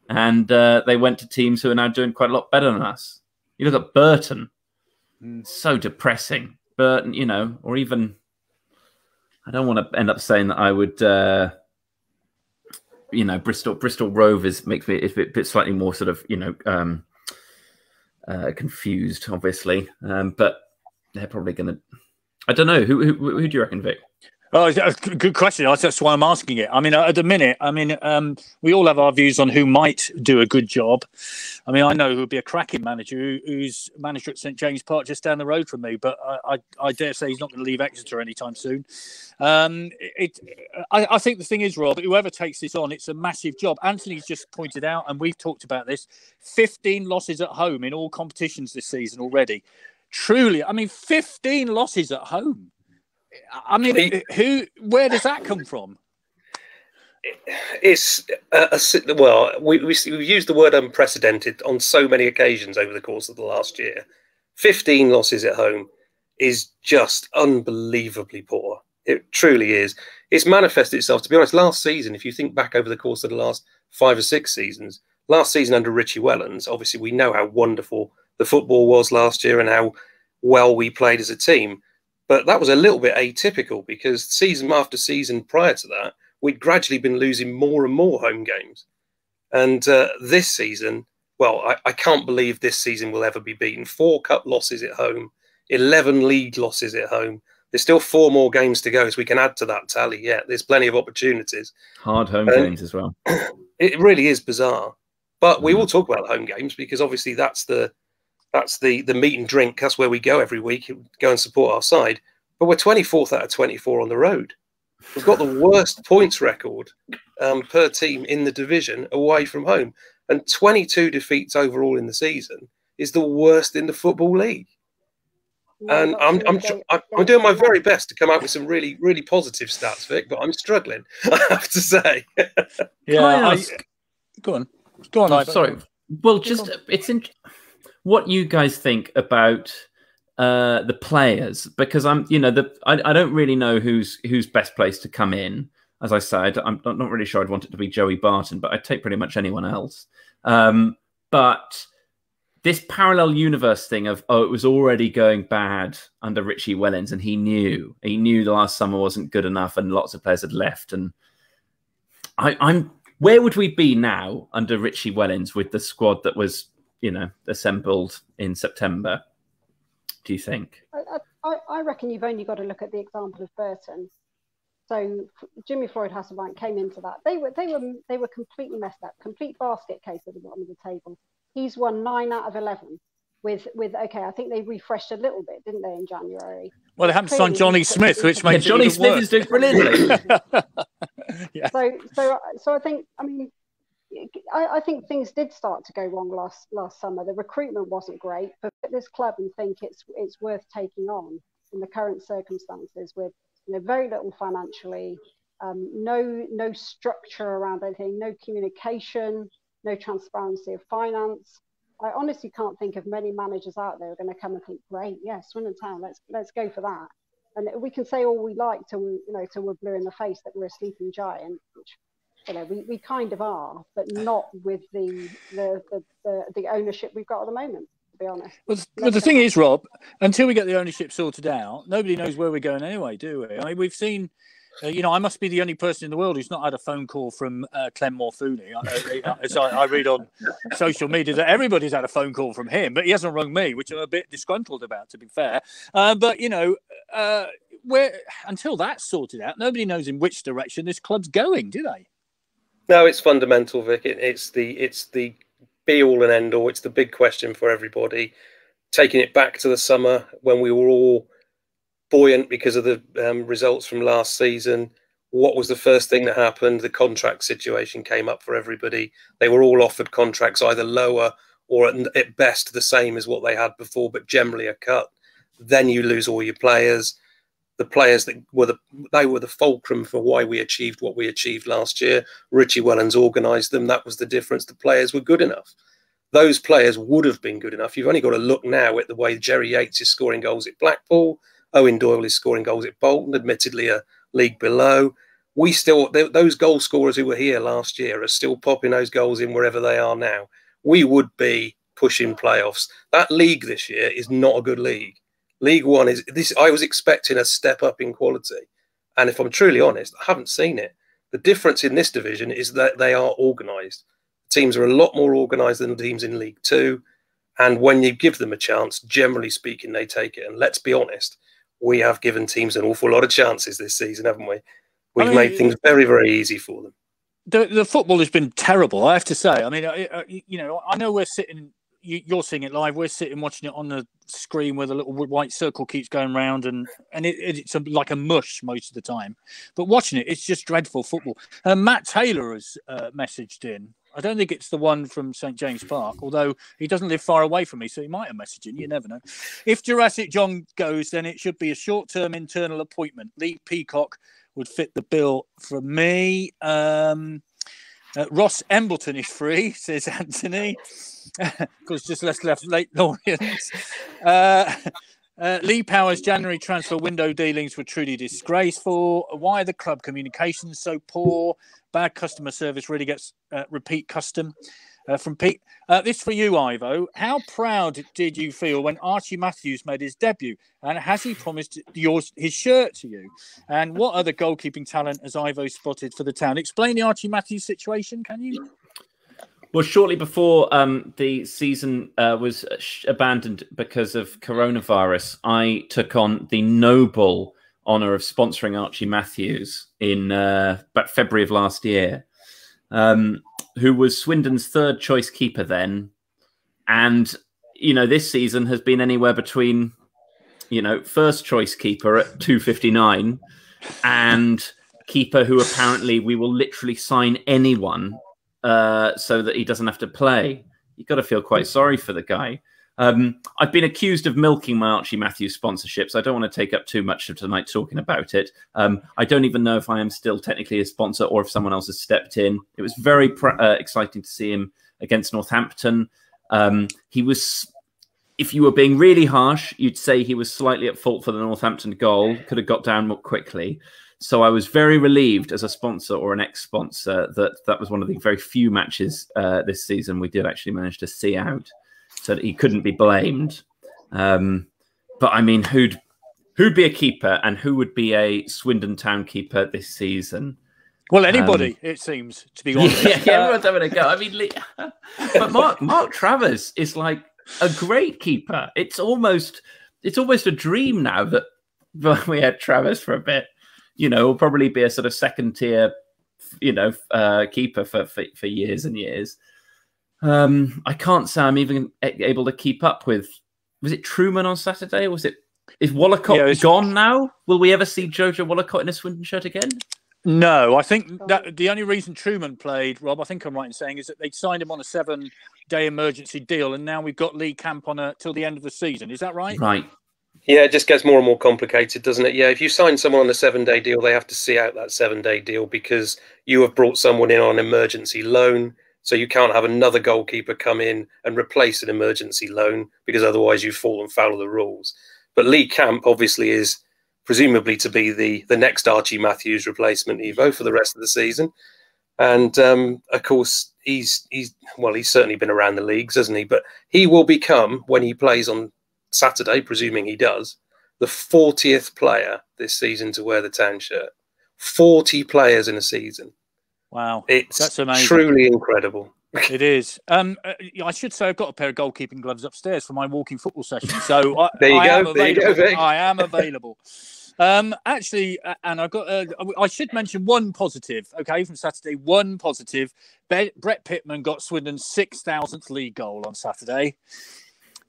and uh, they went to teams who are now doing quite a lot better than us. You look at Burton, mm. so depressing. Burton, you know, or even I don't want to end up saying that I would, uh, you know, Bristol Bristol Rovers makes me a bit, bit slightly more sort of you know um, uh, confused, obviously, um, but they're probably going to. I don't know who, who who do you reckon, Vic? Oh, good question. That's why I'm asking it. I mean, at the minute, I mean, um, we all have our views on who might do a good job. I mean, I know who would be a cracking manager, who's manager at St James Park, just down the road from me. But I, I, I dare say he's not going to leave Exeter anytime soon. Um, it, I, I think the thing is, Rob, whoever takes this on, it's a massive job. Anthony's just pointed out, and we've talked about this: 15 losses at home in all competitions this season already. Truly, I mean, 15 losses at home. I mean, who? Where does that come from? It's a, a well, we, we have used the word unprecedented on so many occasions over the course of the last year. Fifteen losses at home is just unbelievably poor. It truly is. It's manifested itself. To be honest, last season, if you think back over the course of the last five or six seasons, last season under Richie Wellens, obviously we know how wonderful the football was last year and how well we played as a team. But that was a little bit atypical because season after season prior to that, we'd gradually been losing more and more home games. And uh, this season, well, I, I, can't believe this season will ever be beaten. Four cup losses at home, 11 league losses at home. There's still four more games to go, so we can add to that tally. Yeah, there's plenty of opportunities. Hard home games as well. It really is bizarre. But we mm. will talk about home games because obviously that's the that's the the meat and drink. That's where we go every week, go and support our side. But we're 24th out of 24 on the road. We've got the worst points record um, per team in the division away from home, and 22 defeats overall in the season is the worst in the football league. and I'm I'm, I'm, I'm doing my very best to come out with some really really positive stats, Vic, but I'm struggling. I have to say. yeah, I, go on, go on. Oh, sorry. Well, just it's in what you guys think about uh, the players because I'm, you know, the I, I don't really know who's who's best placed to come in. As I said, I'm not, not really sure I'd want it to be Joey Barton, but I'd take pretty much anyone else. Um, but this parallel universe thing of oh, it was already going bad under Richie Wellens, and he knew he knew the last summer wasn't good enough, and lots of players had left. And I, I'm where would we be now under Richie Wellens with the squad that was you know assembled in September? do you think? I, I, I reckon you've only got to look at the example of Burton. So Jimmy Floyd Hasselbaink came into that. They were they were they were completely messed up, complete basket case at the bottom of the table. He's won nine out of eleven with with okay, I think they refreshed a little bit, didn't they, in January? Well, they haven't signed Johnny Smith, which makes yeah, Johnny Smith worse. is doing brilliantly. yeah. So so so I think I mean I, I, think things did start to go wrong last last summer. The recruitment wasn't great, but this club and think it's it's worth taking on in the current circumstances with you know very little financially, um, no no structure around anything, no communication, no transparency of finance. I honestly can't think of many managers out there who are going to come and think, great, yeah, Swindon Town, let's let's go for that. And we can say all we like to you know till we're blue in the face that we're a sleeping giant, which you know, we, we kind of are, but not with the the, the, the, the ownership we've got at the moment. To be honest. Well, well the thing is, Rob, until we get the ownership sorted out, nobody knows where we're going anyway, do we? I mean, we've seen. Uh, you know, I must be the only person in the world who's not had a phone call from uh, Clem Morfuni. I, as I, I, read on social media that everybody's had a phone call from him, but he hasn't rung me, which I'm a bit disgruntled about, to be fair. Uh, but you know, uh, where until that's sorted out, nobody knows in which direction this club's going, do they? No, it's fundamental, Vic. It, it's the it's the be all and end all. It's the big question for everybody. Taking it back to the summer when we were all buoyant because of the um, results from last season. What was the first thing that happened? The contract situation came up for everybody. They were all offered contracts either lower or at, at best the same as what they had before, but generally a cut. Then you lose all your players the players that were the they were the fulcrum for why we achieved what we achieved last year. Richie Wellens organised them. That was the difference. The players were good enough. Those players would have been good enough. You've only got to look now at the way Jerry Yates is scoring goals at Blackpool. Eoin Doyle is scoring goals at Bolton, admittedly a league below. We still those goal scorers who were here last year are still popping those goals in wherever they are now. We would be pushing playoffs. That league this year is not a good league. League One is this. I was expecting a step up in quality, and if I'm truly honest, I haven't seen it. The difference in this division is that they are organised. Teams are a lot more organised than the teams in League Two, and when you give them a chance, generally speaking, they take it. And let's be honest, we have given teams an awful lot of chances this season, haven't we? We've I mean, made things very, very easy for them. The the football has been terrible. I have to say. I mean, I, you know, I know we're sitting you, are seeing it live. We're sitting watching it on the screen where the little white circle keeps going round, and and it, it's a, like a mush most of the time. But watching it, it's just dreadful football. Uh, Matt Taylor has uh, messaged in. I don't think it's the one from St James Park, although he doesn't live far away from me, so he might have messaged in. You never know. If Jurassic John goes, then it should be a short-term internal appointment. Lee Peacock would fit the bill for me. Um, uh, Ross Embleton is free, says Anthony because just less left late Lorians. Uh, uh, Lee Powers' January transfer window dealings were truly disgraceful. Why are the club communications so poor? Bad customer service really gets uh, repeat custom. Uh, from Pete. Uh, this for you, Ivo. How proud did you feel when Archie Matthews made his debut? And has he promised yours his shirt to you? And what other goalkeeping talent has Ivo spotted for the town? Explain the Archie Matthews situation, can you? Well, shortly before um, the season uh, was abandoned because of coronavirus, I took on the noble honour of sponsoring Archie Matthews in uh, about February of last year, um, who was Swindon's third choice keeper then, and you know this season has been anywhere between you know first choice keeper at two fifty nine and keeper who apparently we will literally sign anyone uh, so that he doesn't have to play. You've got to feel quite sorry for the guy. Um, I've been accused of milking my Archie Matthews sponsorships. I don't want to take up too much of tonight talking about it. Um, I don't even know if I am still technically a sponsor or if someone else has stepped in. It was very uh, exciting to see him against Northampton. Um, he was, if you were being really harsh, you'd say he was slightly at fault for the Northampton goal. Could have got down more quickly. So I was very relieved as a sponsor or an ex-sponsor that that was one of the very few matches uh, this season we did actually manage to see out so that he couldn't be blamed. Um, but I mean, who'd who'd be a keeper and who would be a Swindon Town keeper this season? Well, anybody, um, it seems, to be honest. Yeah, yeah everyone's having a go. I mean, but Mark Mark Travers is like a great keeper. It's almost it's almost a dream now that we had Travers for a bit. You know, will probably be a sort of second tier, you know, uh, keeper for, for for years and years. Um, I can't say I'm even able to keep up with. Was it Trueman on Saturday? was it? Is Wollacott yeah, gone now? Will we ever see Jojo Wollacott in a Swindon shirt again? No, I think that the only reason Trueman played, Rob, I think I'm right in saying, is that they signed him on a seven-day emergency deal, and now we've got Lee Camp on a till the end of the season. Is that right? Right. Yeah, it just gets more and more complicated, doesn't it? Yeah, if you sign someone on a seven-day deal, they have to see out that seven-day deal because you have brought someone in on an emergency loan. So you can't have another goalkeeper come in and replace an emergency loan because otherwise you've fallen foul of the rules. But Lee Camp obviously is presumably to be the the next Archie Matthews replacement Ivo for the rest of the season. And um, of course, he's he's well, he's certainly been around the leagues, hasn't he? But he will become when he plays on Saturday, presuming he does, the 40th player this season to wear the town shirt. 40 players in a season. Wow, it's that's amazing. truly incredible. it is. Um, uh, I should say I've got a pair of goalkeeping gloves upstairs for my walking football session. So I, there you I go. There you go, Vic. I am available. Um, actually, uh, and I got. Uh, I should mention one positive. Okay, from Saturday, one positive. Brett Pitman got Swindon's six thousandth league goal on Saturday.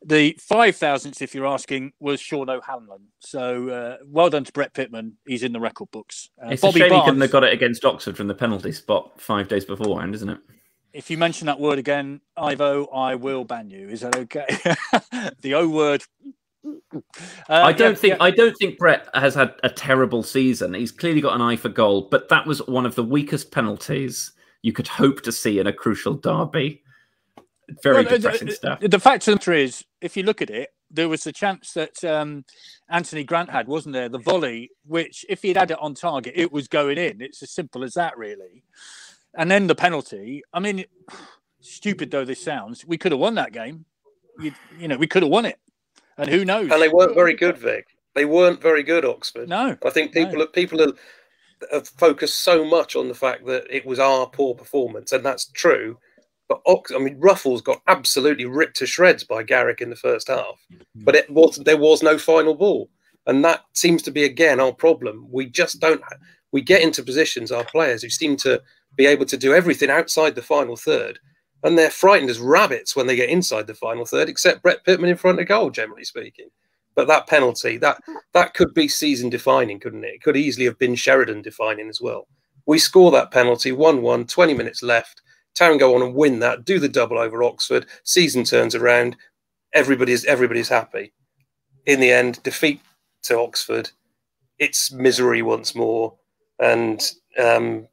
The five thousandth, if you're asking, was Sean O'Hanlon. So uh, well done to Brett Pitman. He's in the record books. Uh, it's Bobby a shame Barnes, he couldn't have got it against Oxford from the penalty spot five days beforehand, isn't it? If you mention that word again, Ivo, I will ban you. Is that okay? the O word. Uh, I don't yeah, think yeah. I don't think Brett has had a terrible season. He's clearly got an eye for goal, but that was one of the weakest penalties you could hope to see in a crucial derby. Very well, depressing the, stuff. The fact of the matter is, if you look at it, there was a chance that um, Anthony Grant had, wasn't there? The volley, which if he'd had it on target, it was going in. It's as simple as that, really. And then the penalty. I mean, stupid though this sounds, we could have won that game. You, you know, we could have won it. And who knows? And they weren't very good, Vic. They weren't very good, Oxford. No, I think people no. people are, have focused so much on the fact that it was our poor performance, and that's true. But Ox, I mean, Ruffels got absolutely ripped to shreds by Garrick in the first half. Mm-hmm. But it was there was no final ball, and that seems to be again our problem. We just don't. We get into positions, our players who seem to be able to do everything outside the final third, and they're frightened as rabbits when they get inside the final third. Except Brett Pitman in front of goal, generally speaking. But that penalty, that that could be season defining, couldn't it? It could easily have been Sheridan defining as well. We score that penalty, 1 1, 20 minutes left Town go on and win that, do the double over Oxford. Season turns around. Everybody's everybody's happy. In the end, defeat to Oxford. It's misery once more, and um,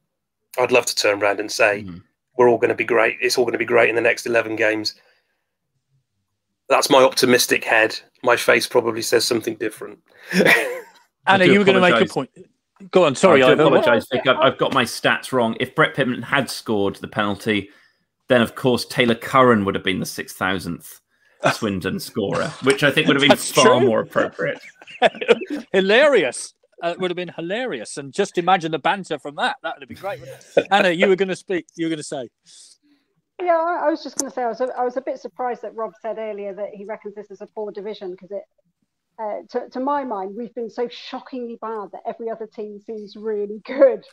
I'd love to turn around and say mm. we're all going to be great. It's all going to be great in the next eleven games. That's my optimistic head. My face probably says something different. Anna, you were going to make a point. Go on, sorry. I apologise, Vic. I've got my stats wrong. If Brett Pitman had scored the penalty, then of course Taylor Curran would have been the six thousandth Swindon scorer, which I think would have been far true. more appropriate. hilarious. Uh, it would have been hilarious, and just imagine the banter from that. That would have been great. Anna, you were going to speak. You were going to say. Yeah, I I was just going to say I was a, I was a bit surprised that Rob said earlier that he reckons this is a poor division because it, uh, to, to my mind, we've been so shockingly bad that every other team seems really good,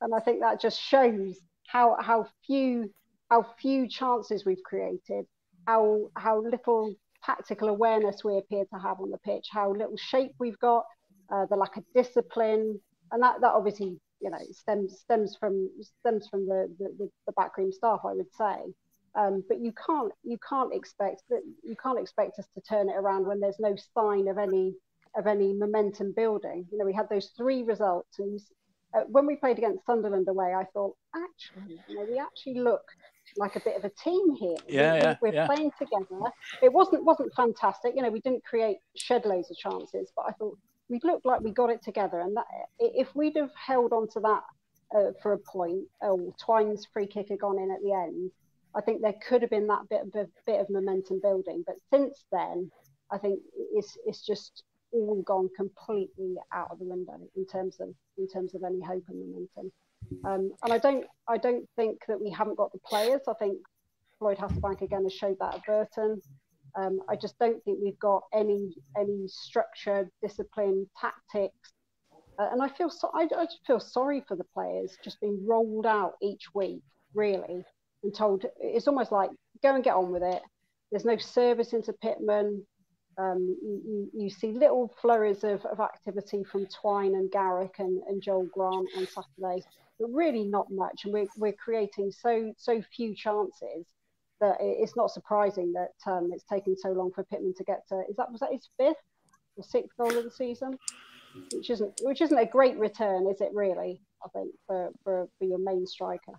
and I think that just shows how how few how few chances we've created, how how little tactical awareness we appear to have on the pitch, how little shape we've got, uh, the lack of discipline, and that that obviously you know stems stems from stems from the the, the backroom staff, I would say. Um, but you can't you can't expect that you can't expect us to turn it around when there's no sign of any of any momentum building. You know, we had those three results, and uh, when we played against Sunderland away, I thought actually, you know, we actually look like a bit of a team here. Yeah, we, yeah, we're yeah. playing together. It wasn't wasn't fantastic. You know, we didn't create shed loads of chances, but I thought we looked like we got it together. And that if we'd have held on to that uh, for a point, or Twine's free kick had gone in at the end, I think there could have been that bit of bit of momentum building. But since then, I think it's it's just all gone completely out of the window in terms of in terms of any hope and momentum. Um, and I don't I don't think that we haven't got the players. I think Floyd Hasselbaink again has showed that at Burton. Um, I just don't think we've got any any structure, discipline, tactics, uh, and I feel so, I, I feel sorry for the players just being rolled out each week, really, and told it's almost like go and get on with it. There's no service into Pitman. Um, you, you, see little flurries of, of activity from Twine and Garrick and, and Joel Grant on Saturday, but really not much. And we're, we're creating so so few chances that it's not surprising that um, it's taken so long for Pitman to get to. Is that was that his fifth or sixth goal of the season? Which isn't which isn't a great return, is it? Really, I think for for, for your main striker.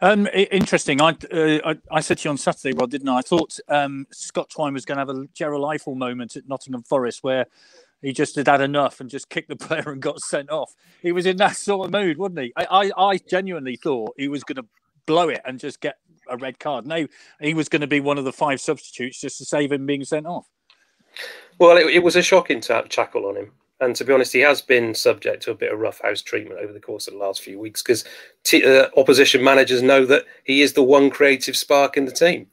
Um, interesting. I, uh, I I said to you on Saturday, well, didn't I? I thought um, Scott Twine was going to have a Jerel Ifil moment at Nottingham Forest where he just had had enough and just kicked the player and got sent off. He was in that sort of mood, wasn't he? I, I, I genuinely thought he was going to blow it and just get a red card. No, he was going to be one of the five substitutes just to save him being sent off. Well, it, it was a shocking ta- tackle on him. And to be honest, he has been subject to a bit of rough house treatment over the course of the last few weeks because uh, opposition managers know that he is the one creative spark in the team.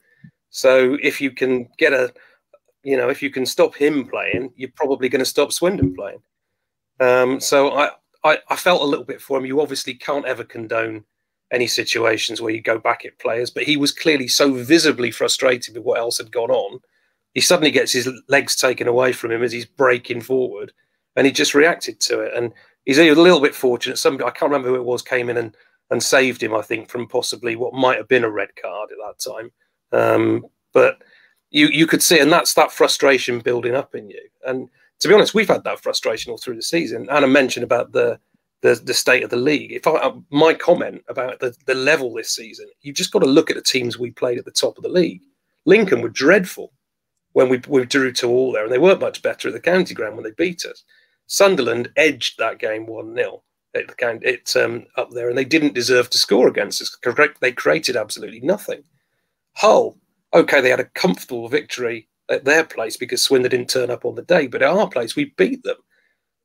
So if you can get a, you know, if you can stop him playing, you're probably going to stop Swindon playing. Um, so I, I, I felt a little bit for him. You obviously can't ever condone any situations where you go back at players, but he was clearly so visibly frustrated with what else had gone on. He suddenly gets his legs taken away from him as he's breaking forward and he just reacted to it. And he's a little bit fortunate. Somebody I can't remember who it was came in and and saved him. I think from possibly what might have been a red card at that time. Um, but you you could see, and that's that frustration building up in you. And to be honest, we've had that frustration all through the season. Anna mentioned about the the, the state of the league. If I my comment about the, the level this season, you've just got to look at the teams we played at the top of the league. Lincoln were dreadful when we, we drew to all there, and they weren't much better at the county ground when they beat us. Sunderland edged that game 1 0 at the count, it, um, up there, and they didn't deserve to score against us. Correct? They created absolutely nothing. Hull, okay, they had a comfortable victory at their place because Swindon didn't turn up on the day, but at our place, we beat them.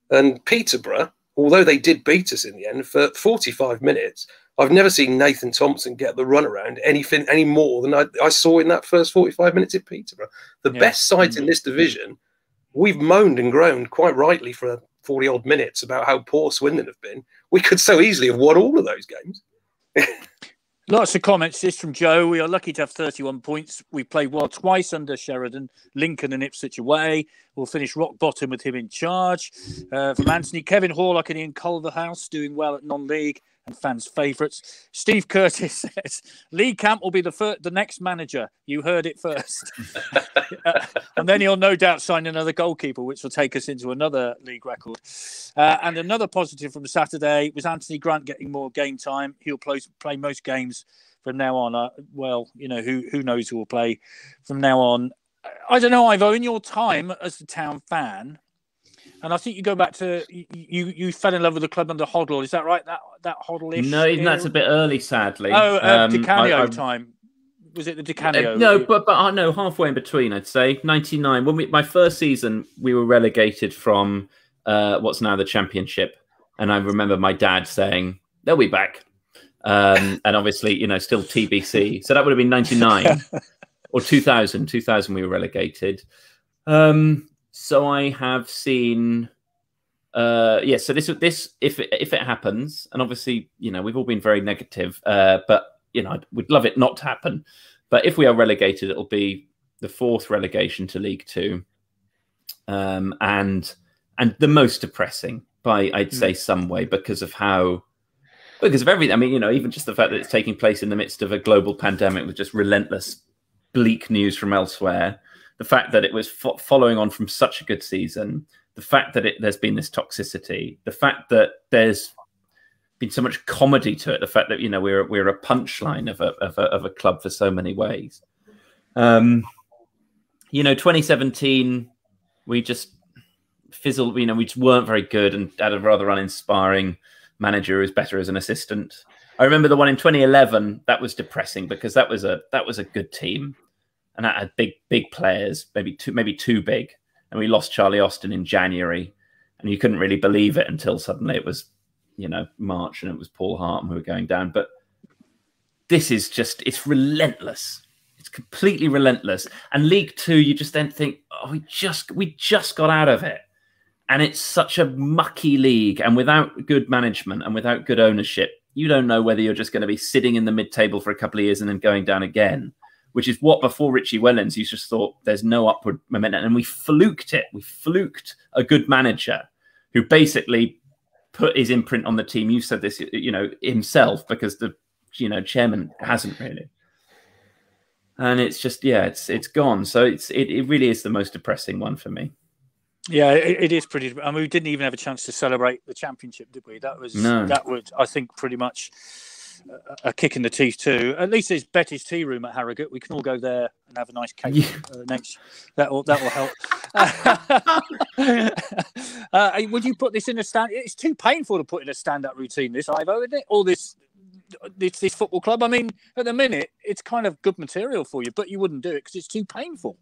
And Peterborough, although they did beat us in the end for 45 minutes, I've never seen Nathan Thompson get the runaround anything any more than I, I saw in that first 45 minutes at Peterborough. The Yeah. best sides in this division, we've moaned and groaned quite rightly for 40 odd minutes about how poor Swindon have been. We could so easily have won all of those games. Lots of comments. This from Joe. We are lucky to have 31 points. We played well twice under Sheridan, Lincoln and Ipswich away. We'll finish rock bottom with him in charge. Uh, from Anthony, Kevin Horlock and Ian Culverhouse doing well at non-league and fans' favourites. Steve Curtis says Lee Camp will be the fir- the next manager. You heard it first. Uh, and then he'll no doubt sign another goalkeeper, which will take us into another league record. Uh, and another positive from Saturday was Anthony Grant getting more game time. He'll play, play most games from now on. Uh, well, you know, who who knows who will play from now on. I don't know, Ivo, in your time as a town fan, and I think you go back to you, you, fell in love with the club under Hoddle. Is that right? That that Hoddle-ish No, even that's a bit early, sadly. Oh, uh, Um, I- I- time. was it the Di Canio? Uh, no, but but uh, no, halfway in between, I'd say. Ninety nine. When we my first season, we were relegated from uh, what's now the Championship, and I remember my dad saying they'll be back, um, and obviously, you know, still TBC. So that would have been ninety nine or 2000. 2000, we were relegated. Um, so I have seen uh yeah so this this if it, if it happens and obviously you know we've all been very negative uh but you know we'd love it not to happen. But if we are relegated it'll be the fourth relegation to league two. Um and and the most depressing by i'd mm. say some way because of how because of everything. I mean you know even just the fact that it's taking place in the midst of a global pandemic with just relentless bleak news from elsewhere the fact that it was fo- following on from such a good season the fact that it, there's been this toxicity, the fact that there's been so much comedy to it, the fact that you know we're we're a punchline of a of a, of a club for so many ways. Um, you know, 2017, we just fizzled. You know, we just weren't very good and had a rather uninspiring manager who's better as an assistant. I remember the one in 2011 that was depressing because that was a that was a good team and that had big big players, maybe too maybe too big and we lost Charlie Austin in January, and you couldn't really believe it until suddenly it was, you know, March and it was Paul Harton who were going down. But this is just it's relentless. It's completely relentless. And League Two, you just then think, oh, we just we just got out of it. And it's such a mucky league, and without good management and without good ownership, you don't know whether you're just going to be sitting in the mid-table for a couple of years and then going down again which is what before Richie Wellens, you just thought there's no upward momentum. And we fluked it. We fluked a good manager who basically put his imprint on the team. You said this, you know, himself because the, you know, chairman hasn't really. And it's just, yeah, it's it's gone. So it's it, it really is the most depressing one for me. Yeah, it, it is pretty. I mean, we didn't even have a chance to celebrate the championship, did we? That was no. that would, I think, pretty much a kick in the teeth too. At least there's Betty's tea room at Harrogate. We can all go there and have a nice cake yeah. uh, next. That will that will help. uh, would you put this in a stand? It's too painful to put in a stand-up routine. This Ivo, isn't it? All this. This, this football club. I mean, at the minute, it's kind of good material for you, but you wouldn't do it because it's too painful.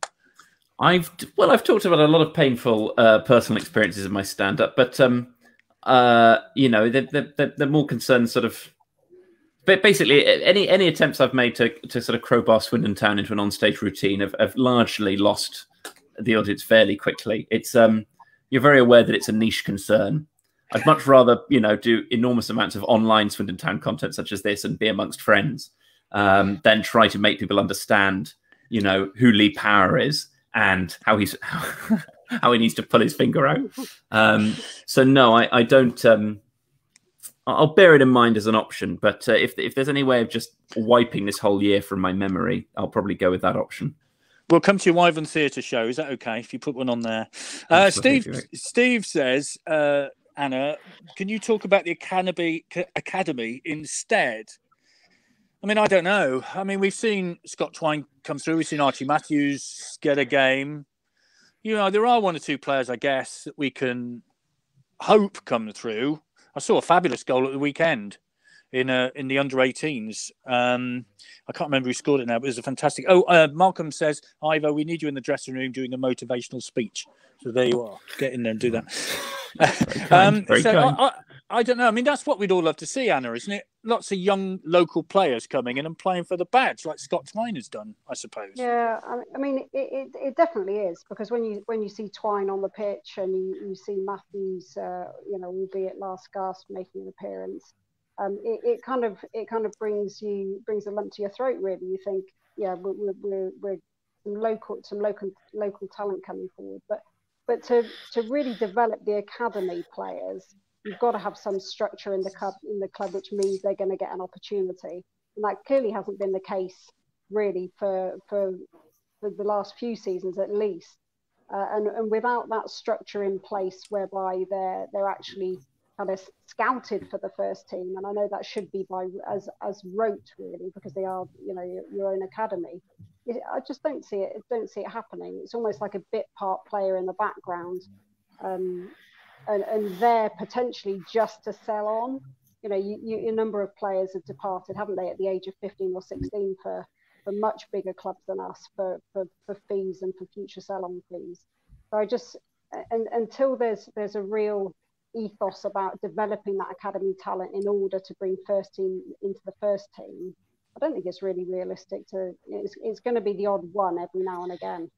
I've well, I've talked about a lot of painful uh, personal experiences in my stand-up, but um, uh, you know, they're, they're, they're more concerned sort of but basically, any any attempts I've made to to sort of crowbar Swindon Town into an on-stage routine have, have largely lost the audience fairly quickly. It's um, you're very aware that it's a niche concern. I'd much rather you know do enormous amounts of online Swindon Town content such as this and be amongst friends um, than try to make people understand you know who Lee Power is and how he's how, how he needs to pull his finger out. Um, so no, I, I don't. Um, I'll bear it in mind as an option. But uh, if if there's any way of just wiping this whole year from my memory, I'll probably go with that option. We'll come to your Wyvern Theatre show. Is that okay if you put one on there? Uh, Steve Steve says, uh, Anna, can you talk about the academy academy instead? I mean, I don't know. I mean, we've seen Scott Twine come through. We've seen Archie Matthews get a game. You know, there are one or two players, I guess, that we can hope come through. I saw a fabulous goal at the weekend in uh, in the under 18s. Um, I can't remember who scored it now, but it was a fantastic. Oh, uh, Malcolm says, Ivo, we need you in the dressing room doing a motivational speech. So there you are. Get in there and do that. um, so I, I, don't know. I mean, that's what we'd all love to see, Anna, isn't it? Lots of young local players coming in and playing for the badge, like Scott Twine has done, I suppose. Yeah, I mean, it, it, it definitely is because when you when you see Twine on the pitch and you, you see Matthews, uh, you know, albeit last gasp, making an appearance, um, it, it kind of it kind of brings you brings a lump to your throat. Really, you think, yeah, we're we're, we're some local some local local talent coming forward, but but to to really develop the academy players, you've got to have some structure in the club in the club, which means they're going to get an opportunity, and that clearly hasn't been the case really for for, for the last few seasons at least. Uh, and, and without that structure in place whereby they're they're actually kind of scouted for the first team, and I know that should be by as as rote really because they are you know your, your own academy. I just don't see it. Don't see it happening. It's almost like a bit part player in the background, um, and and there potentially just to sell on. You know, you, you, a number of players have departed, haven't they, at the age of 15 or 16 for for much bigger clubs than us for, for, for fees and for future sell-on fees. So I just and until there's there's a real ethos about developing that academy talent in order to bring first team into the first team, I don't think it's really realistic to. It's, it's going to be the odd one every now and again.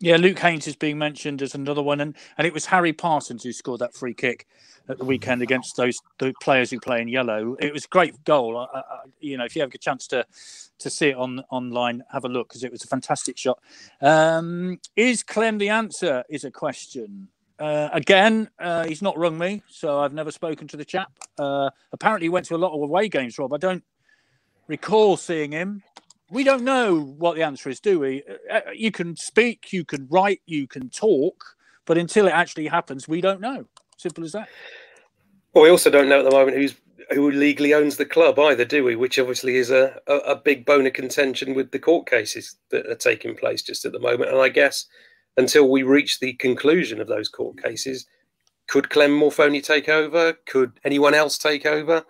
Yeah, Luke Haynes is being mentioned as another one, and, and it was Harry Parsons who scored that free kick at the weekend against those the players who play in yellow. It was a great goal. I, I, you know, if you have a chance to to see it on online, have a look because it was a fantastic shot. Um, is Clem the answer? Is a question. Uh, again, uh, he's not rung me, so I've never spoken to the chap. Uh, apparently, he went to a lot of away games, Rob. I don't recall seeing him we don't know what the answer is, do we? Uh, uh, you can speak, you can write, you can talk, but until it actually happens, we don't know. Simple as that. Well, we also don't know at the moment who's who legally owns the club either, do we? Which obviously is a, a, a big bone of contention with the court cases that are taking place just at the moment. And I guess until we reach the conclusion of those court cases, could Clem Morfuni take over? Could anyone else take over?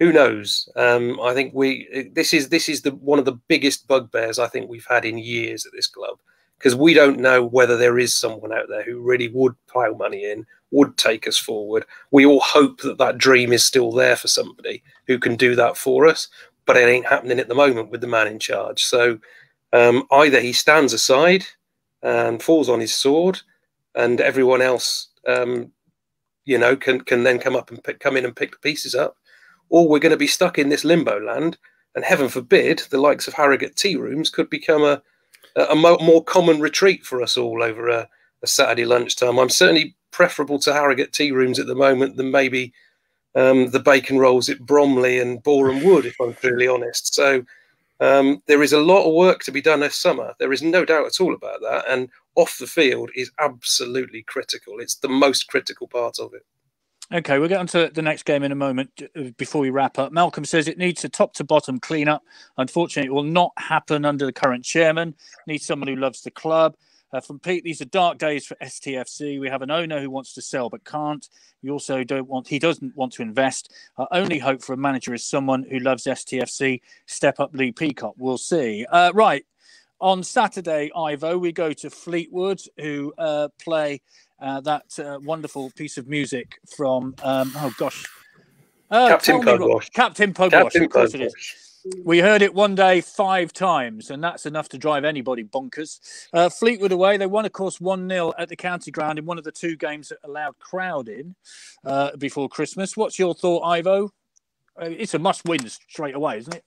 Who knows? Um, I think we this is this is the one of the biggest bugbears I think we've had in years at this club because we don't know whether there is someone out there who really would pile money in, would take us forward. We all hope that that dream is still there for somebody who can do that for us, but it ain't happening at the moment with the man in charge. So um, either he stands aside and falls on his sword, and everyone else, um, you know, can can then come up and pick, come in and pick the pieces up or we're going to be stuck in this limbo land. And heaven forbid, the likes of Harrogate tea rooms could become a, a more common retreat for us all over a, a Saturday lunchtime. I'm certainly preferable to Harrogate tea rooms at the moment than maybe um, the bacon rolls at Bromley and Boreham Wood, if I'm truly honest. So um, there is a lot of work to be done this summer. There is no doubt at all about that. And off the field is absolutely critical. It's the most critical part of it. Okay, we'll get on to the next game in a moment uh, before we wrap up. Malcolm says it needs a top to bottom clean-up. Unfortunately, it will not happen under the current chairman. Needs someone who loves the club. Uh, from Pete, these are dark days for STFC. We have an owner who wants to sell but can't. He also don't want. He doesn't want to invest. Our only hope for a manager is someone who loves STFC. Step up, Lee Peacock. We'll see. Uh, right on Saturday, Ivo, we go to Fleetwood, who uh, play uh, that uh, wonderful piece of music from um, oh gosh, uh, Captain Pugwash. Captain Pugwash. Captain of course Pugwash. it is. We heard it one day five times, and that's enough to drive anybody bonkers. Uh, Fleetwood away, they won, of course, 1 0 at the county ground in one of the two games that allowed crowd in uh, before Christmas. What's your thought, Ivo? Uh, it's a must win straight away, isn't it?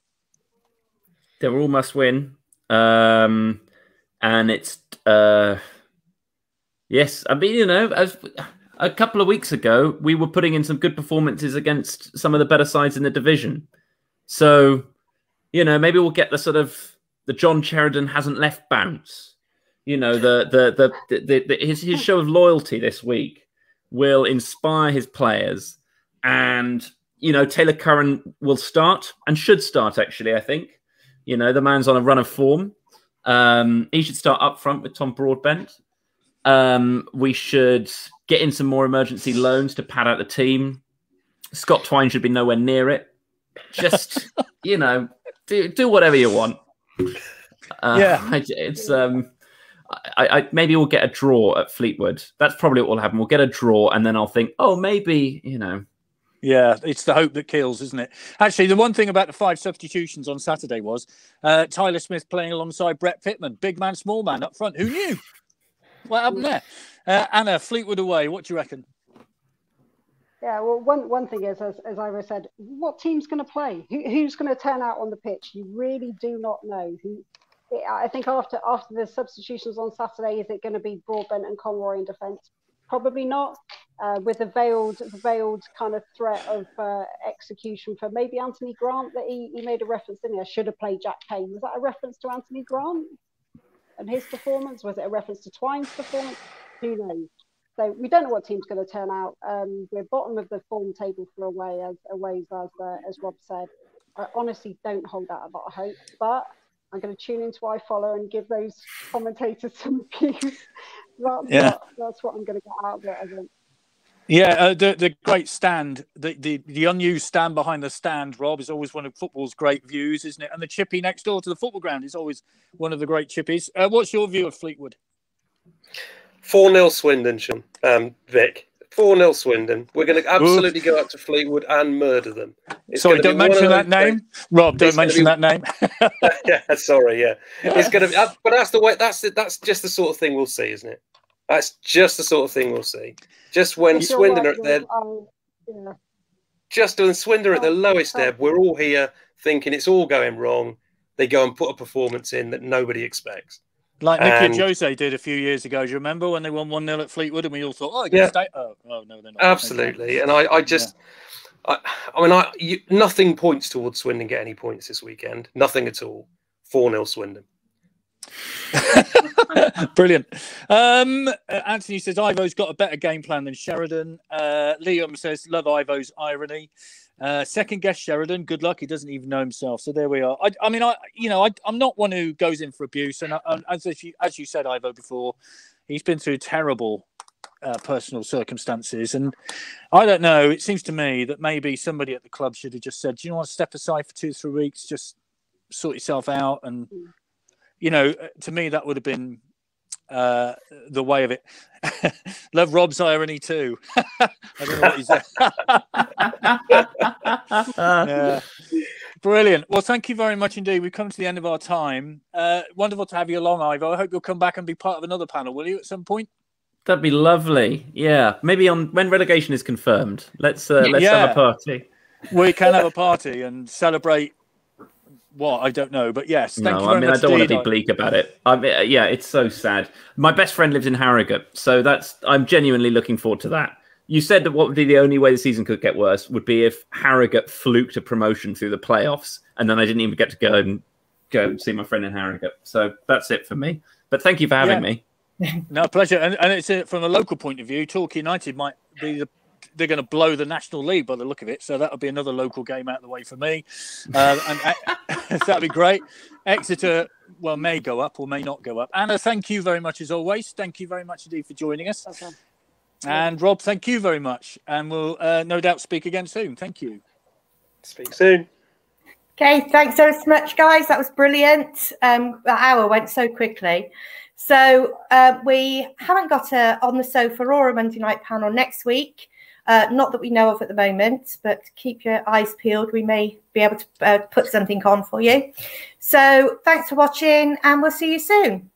They were all must win. Um, and it's uh, Yes, I mean, you know, as a couple of weeks ago, we were putting in some good performances against some of the better sides in the division. So, you know, maybe we'll get the sort of the John Sheridan hasn't left bounce. You know, the the the, the, the his his show of loyalty this week will inspire his players, and you know, Taylor Curran will start and should start. Actually, I think, you know, the man's on a run of form. Um, he should start up front with Tom Broadbent. Um, we should get in some more emergency loans to pad out the team. Scott Twine should be nowhere near it. Just you know, do do whatever you want. Uh, yeah, it's um, I, I maybe we'll get a draw at Fleetwood. That's probably what will happen. We'll get a draw, and then I'll think, oh, maybe you know. Yeah, it's the hope that kills, isn't it? Actually, the one thing about the five substitutions on Saturday was uh, Tyler Smith playing alongside Brett Pitman, big man, small man up front. Who knew? What happened there? Uh, Anna, Fleetwood away. What do you reckon? Yeah, well, one one thing is, as, as Ivo said, what team's going to play? Who, who's going to turn out on the pitch? You really do not know. Who, I think after after the substitutions on Saturday, is it going to be Broadbent and Conroy in defence? Probably not. Uh, with a veiled veiled kind of threat of uh, execution for maybe Anthony Grant that he, he made a reference in I should have played Jack Kane. Was that a reference to Anthony Grant? And his performance? Was it a reference to Twine's performance? Who knows? So we don't know what team's going to turn out. Um, we're bottom of the form table for away as aways as uh, as Rob said. I honestly don't hold out a lot of hope, but I'm going to tune into I follow and give those commentators some views. that's, yeah. What, that's what I'm going to get out of it. I think. Yeah, uh, the the great stand, the, the the unused stand behind the stand, Rob, is always one of football's great views, isn't it? And the chippy next door to the football ground is always one of the great chippies. Uh, what's your view of Fleetwood? 4 0 Swindon, Sean. Um, Vic. 4 0 Swindon. We're going to absolutely Oof. go up to Fleetwood and murder them. It's sorry, don't mention that name. Things. Rob, don't it's mention be... that name. yeah, sorry, yeah. It's going to be, but that's the way, that's, the, that's just the sort of thing we'll see, isn't it? That's just the sort of thing we'll see. Just when Swindon are at their, yeah. just when Swindon are at the lowest ebb, we're all here thinking it's all going wrong. They go and put a performance in that nobody expects. Like Nicky and, Jose did a few years ago. Do you remember when they won 1 0 at Fleetwood and we all thought, oh, yeah. stay. Oh, oh, no, they're not. Absolutely. And I, I just, yeah. I, I, mean, I, you, nothing points towards Swindon getting any points this weekend. Nothing at all. 4 0 Swindon. Brilliant. Um, Anthony says Ivo's got a better game plan than Sheridan. Uh, Liam says love Ivo's irony. Uh, second guess Sheridan. Good luck. He doesn't even know himself. So there we are. I, I mean, I you know, I, am not one who goes in for abuse, and I, as you as you said, Ivo before, he's been through terrible uh, personal circumstances, and I don't know. It seems to me that maybe somebody at the club should have just said, "Do you want to step aside for two, or three weeks, just sort yourself out?" And you know, to me, that would have been uh, the way of it. Love Rob's irony too. I don't know what he said. yeah. Brilliant. Well, thank you very much indeed. We've come to the end of our time. Uh, wonderful to have you along, Ivo. I hope you'll come back and be part of another panel, will you, at some point? That'd be lovely. Yeah, maybe on when relegation is confirmed. Let's uh, let's yeah. have a party. We can have a party and celebrate what I don't know, but yes. Thank no, you I mean I don't want to be bleak about it. I mean, uh, yeah, it's so sad. My best friend lives in Harrogate, so that's I'm genuinely looking forward to that. You said that what would be the only way the season could get worse would be if Harrogate fluked a promotion through the playoffs, and then I didn't even get to go and go and see my friend in Harrogate. So that's it for me. But thank you for having yeah. me. no pleasure, and, and it's a, from a local point of view. Torquay United might be the they're going to blow the national league by the look of it. So that'll be another local game out of the way for me, uh, and that'd be great. Exeter, well, may go up or may not go up. Anna, thank you very much as always. Thank you very much indeed for joining us. Okay. And Rob, thank you very much, and we'll uh, no doubt speak again soon. Thank you. Speak soon. Okay, thanks so much, guys. That was brilliant. Um, the hour went so quickly. So uh, we haven't got a on the sofa or a Monday night panel next week. Uh, not that we know of at the moment, but keep your eyes peeled. We may be able to uh, put something on for you. So thanks for watching, and we'll see you soon.